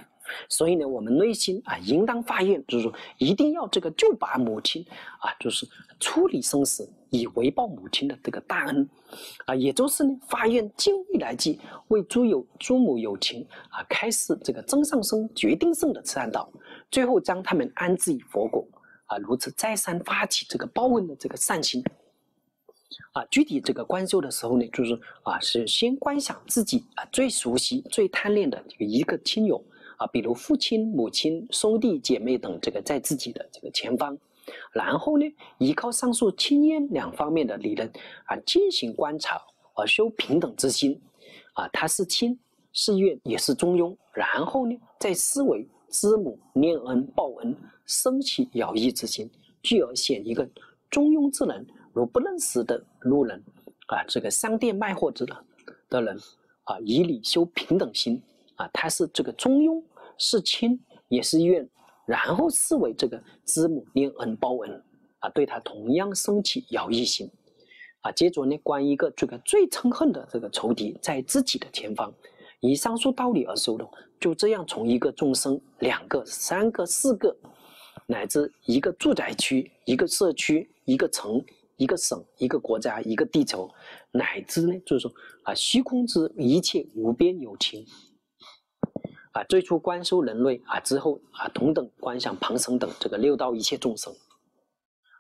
所以呢，我们内心啊，应当发愿，就是说，一定要这个救拔母亲啊，就是处理生死，以回报母亲的这个大恩，啊，也就是呢，发愿尽力来济，为诸有诸母有情啊，开示这个增上生决定胜的慈善道，最后将他们安置于佛国。啊，如此再三发起这个报恩的这个善心，啊，具体这个观修的时候呢，就是啊，是先观想自己啊最熟悉、最贪恋的这个一个亲友。啊，比如父亲、母亲、兄弟姐妹等，这个在自己的这个前方，然后呢，依靠上述亲烟两方面的理论啊，进行观察，而修平等之心，啊，他是亲是怨也是中庸，然后呢，再思维知母念恩报恩，生起友义之心，继而选一个中庸之人，如不认识的路人，啊，这个商店卖货之人的人，啊，以礼修平等心，啊，他是这个中庸。是亲也是怨，然后视为这个知母念恩报恩啊，对他同样升起友义心啊。接着呢，观一个这个最憎恨的这个仇敌在自己的前方，以上述道理而修的，就这样从一个众生、两个、三个、四个，乃至一个住宅区、一个社区、一个城、一个省、一个国家、一个地球，乃至呢，就是说啊，虚空之一切无边有情。啊，最初观修人类啊，之后啊，同等观想旁生等这个六道一切众生，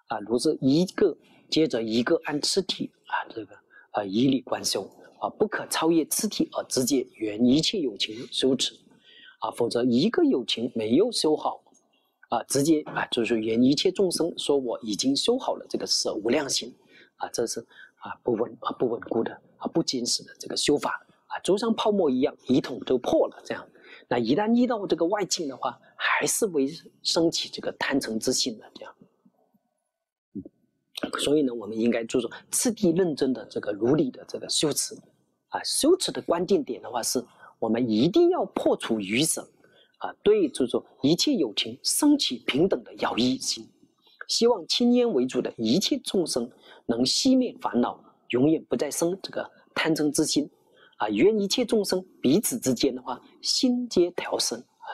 啊，如是一个接着一个按次体啊，这个啊以理观修啊，不可超越次体而直接圆一切有情修持，啊，否则一个有情没有修好，啊，直接啊就是圆一切众生说我已经修好了这个舍无量心，啊，这是啊不稳啊不稳固的啊不坚实的这个修法啊，就像泡沫一样，一捅就破了这样。那一旦遇到这个外境的话，还是会升起这个贪嗔之心的，这样。所以呢，我们应该注重次第认真的这个如理的这个修持，啊，修持的关键点的话，是我们一定要破除愚舍，啊，对，就是说一切有情升起平等的友谊心，希望亲烟为主的一切众生能熄灭烦恼，永远不再生这个贪嗔之心。啊，愿一切众生彼此之间的话，心皆调生啊！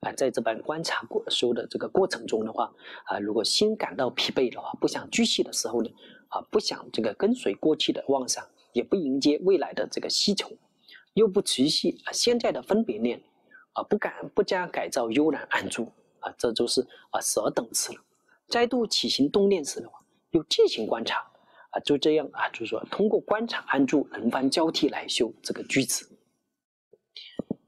啊，在这般观察过修的这个过程中的话，啊，如果心感到疲惫的话，不想继续的时候呢，啊，不想这个跟随过去的妄想，也不迎接未来的这个需求，又不持续啊现在的分别念，啊，不敢不加改造悠然安住啊，这就是啊舍等次了。再度起心动念时的话，又进行观察啊，就这样啊，就是说通过观察、安住、轮番交替来修这个句子。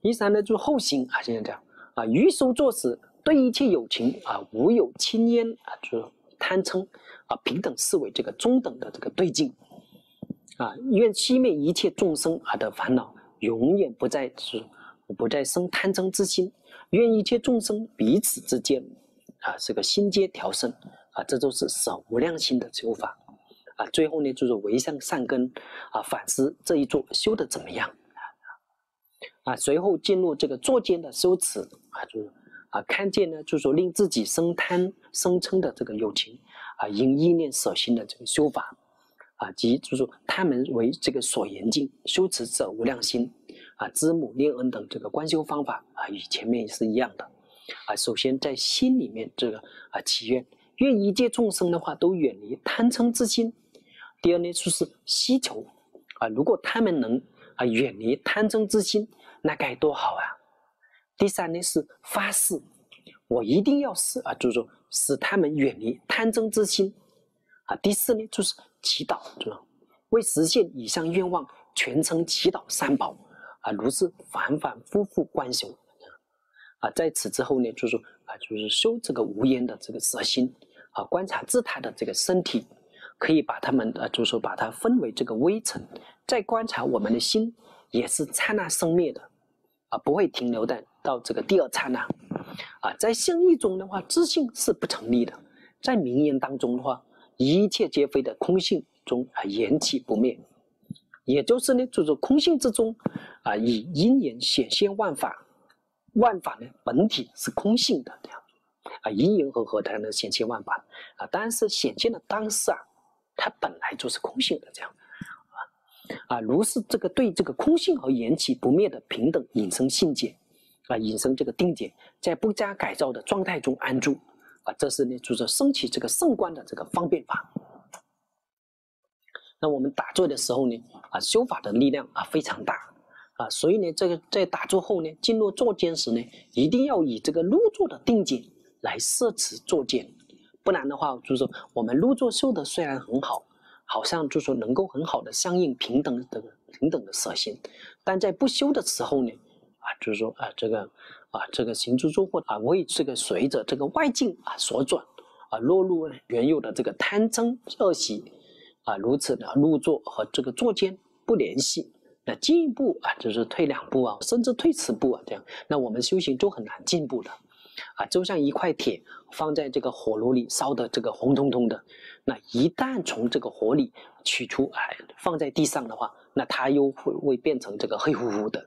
第三呢，就是后行啊，现在这样。啊，于收作时对一切有情啊，无有轻烟啊，就是贪嗔啊，平等视为这个中等的这个对境。啊，愿熄灭一切众生啊的烦恼，永远不再是不再生贪嗔之心，愿一切众生彼此之间啊，这个心皆调胜啊，这都是舍无量心的修法。最后呢，就是唯向善根啊，反思这一座修的怎么样。啊，随后进入这个作间的修持啊，就是啊，看见呢，就是说令自己生贪生嗔的这个友情啊，因意念舍心的这个修法啊，即就是说他们为这个所严禁修持者无量心啊，知母念恩等这个观修方法啊，与前面是一样的啊。首先在心里面这个啊祈愿，愿一切众生的话都远离贪嗔之心。第二呢，就是希求啊，如果他们能啊远离贪嗔之心。那该多好啊！第三呢是发誓，我一定要使啊，就是说使他们远离贪嗔之心啊。第四呢就是祈祷，是？为实现以上愿望，全程祈祷三宝啊，如是反反复复观修啊。在此之后呢，就是说啊，就是修这个无言的这个舍心啊，观察自他的这个身体，可以把他们啊，就是说把它分为这个微尘，再观察我们的心，也是刹那生灭的。啊，不会停留在到这个第二刹那，啊，在相义中的话，自信是不成立的；在名言当中的话，一切皆非的空性中啊，缘起不灭，也就是呢，就是空性之中啊，以因缘显现万法，万法呢本体是空性的这样，啊，因缘和合才能显现万法。啊，但是显现的当时啊，它本来就是空性的这样。啊啊，如是这个对这个空性和缘起不灭的平等引生信解，啊，引生这个定解，在不加改造的状态中安住，啊，这是呢，就是升起这个圣观的这个方便法。那我们打坐的时候呢，啊，修法的力量啊非常大，啊，所以呢，这个在打坐后呢，进入坐间时呢，一定要以这个入坐的定解来摄持坐间，不然的话，就是说我们入座修的虽然很好。好像就说能够很好的相应平等的平等的色心，但在不修的时候呢，啊，就是说啊，这个啊，这个行住坐卧啊，为这个随着这个外境啊所转，啊，落入原有的这个贪嗔恶习，啊，如此的入座和这个坐间不联系，那进一步啊，就是退两步啊，甚至退十步啊，这样，那我们修行就很难进步的。啊，就像一块铁放在这个火炉里烧的这个红彤彤的，那一旦从这个火里取出，哎，放在地上的话，那它又会会变成这个黑乎乎的，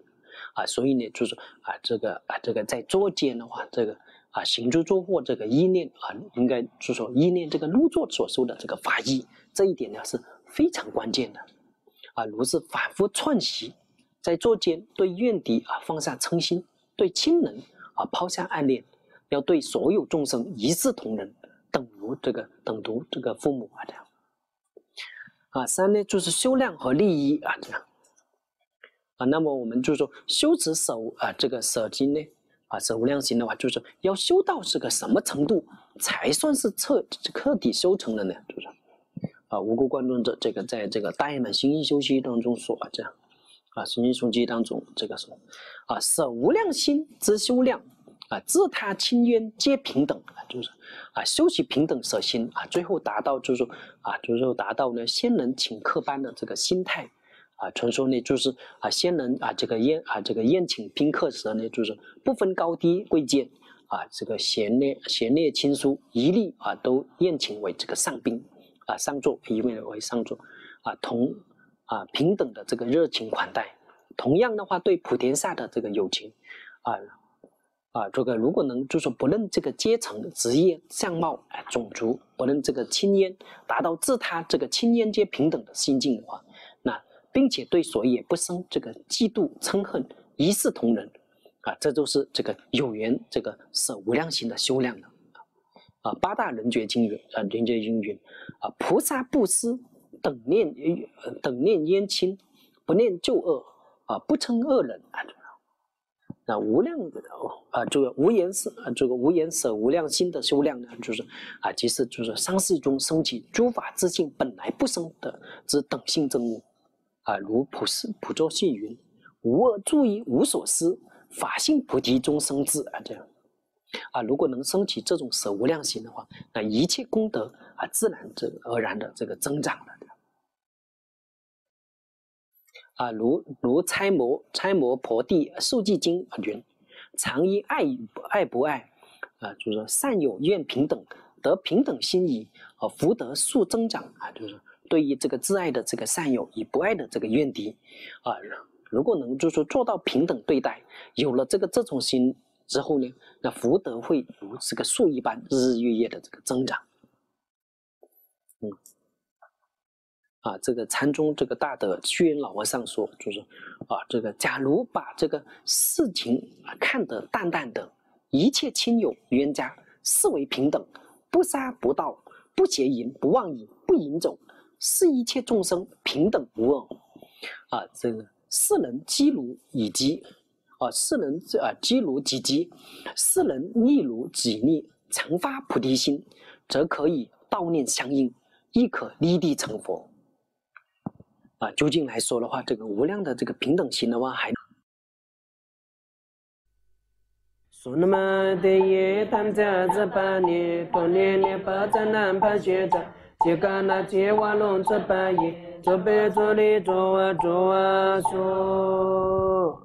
啊，所以呢，就是啊，这个啊，这个在坐间的话，这个啊，行住坐卧这个意念啊，应该就说意念这个入座所说的这个法意，这一点呢是非常关键的，啊，如是反复串习，在坐间对怨敌啊放下嗔心，对亲人啊抛下暗恋。要对所有众生一视同仁，等如这个等如这个父母啊这样，啊三呢就是修量和利益啊这样，啊那么我们就说修持守啊这个舍经呢啊舍无量心的话，就是要修到是个什么程度才算是彻彻底修成了呢？就是啊无辜观众者这个在这个大圆满行义修习当中说这样，啊行义书记当中这个说啊舍无量心之修量。啊，自他亲冤皆平等啊，就是啊，修习平等舍心啊，最后达到就是说啊，就是达到呢仙人请客般的这个心态啊。传说呢，就是啊，仙人啊，这个宴啊，这个宴请宾客时呢，就是不分高低贵贱啊，这个贤劣贤劣亲疏一律啊都宴请为这个上宾啊上座，一位为上座啊，同啊平等的这个热情款待。同样的话，对普天下的这个友情啊。啊，这个如果能就说不论这个阶层、职业、相貌、哎、种族，不论这个亲烟，达到自他这个亲烟皆平等的心境的话，那并且对所也不生这个嫉妒、嗔恨，一视同仁，啊，这就是这个有缘这个舍无量心的修量了。啊，八大人觉经云啊，人觉经云啊，菩萨布施等念等念冤亲，不念旧恶啊，不称恶人啊。那无量的哦啊，这个无言是啊，这个无言舍无量心的修量呢，就是啊，即是就是三世中升起诸法自性本来不生的之等性真物啊，如普世普咒信云：无恶注意无所思，法性菩提中生智啊，这样啊，如果能升起这种舍无量心的话，那一切功德啊，自然这而然的这个增长了。啊，如如猜摩猜摩婆地受记经云：常因爱与爱不爱，啊，就是说善有愿平等，得平等心矣，啊，福德速增长啊，就是对于这个挚爱的这个善友与不爱的这个怨敌，啊，如果能就是说做到平等对待，有了这个这种心之后呢，那福德会如这个树一般日日月月的这个增长，嗯。啊，这个禅宗这个大德虚云老和尚说，就是啊，这个假如把这个事情看得淡淡的，一切亲友冤家视为平等，不杀不盗，不邪淫，不妄语，不淫走，视一切众生平等无恶。啊，这个世人积如以积，啊，世人啊积如己积，世人逆如己逆，常发菩提心，则可以道念相应，亦可立地成佛。啊，究竟来说的话，这个无量的这个平等心的话，还。苏那么的耶，他们在这八年，多年年把在南派学着，结果那结瓦龙这半夜，做白做里做啊做啊说。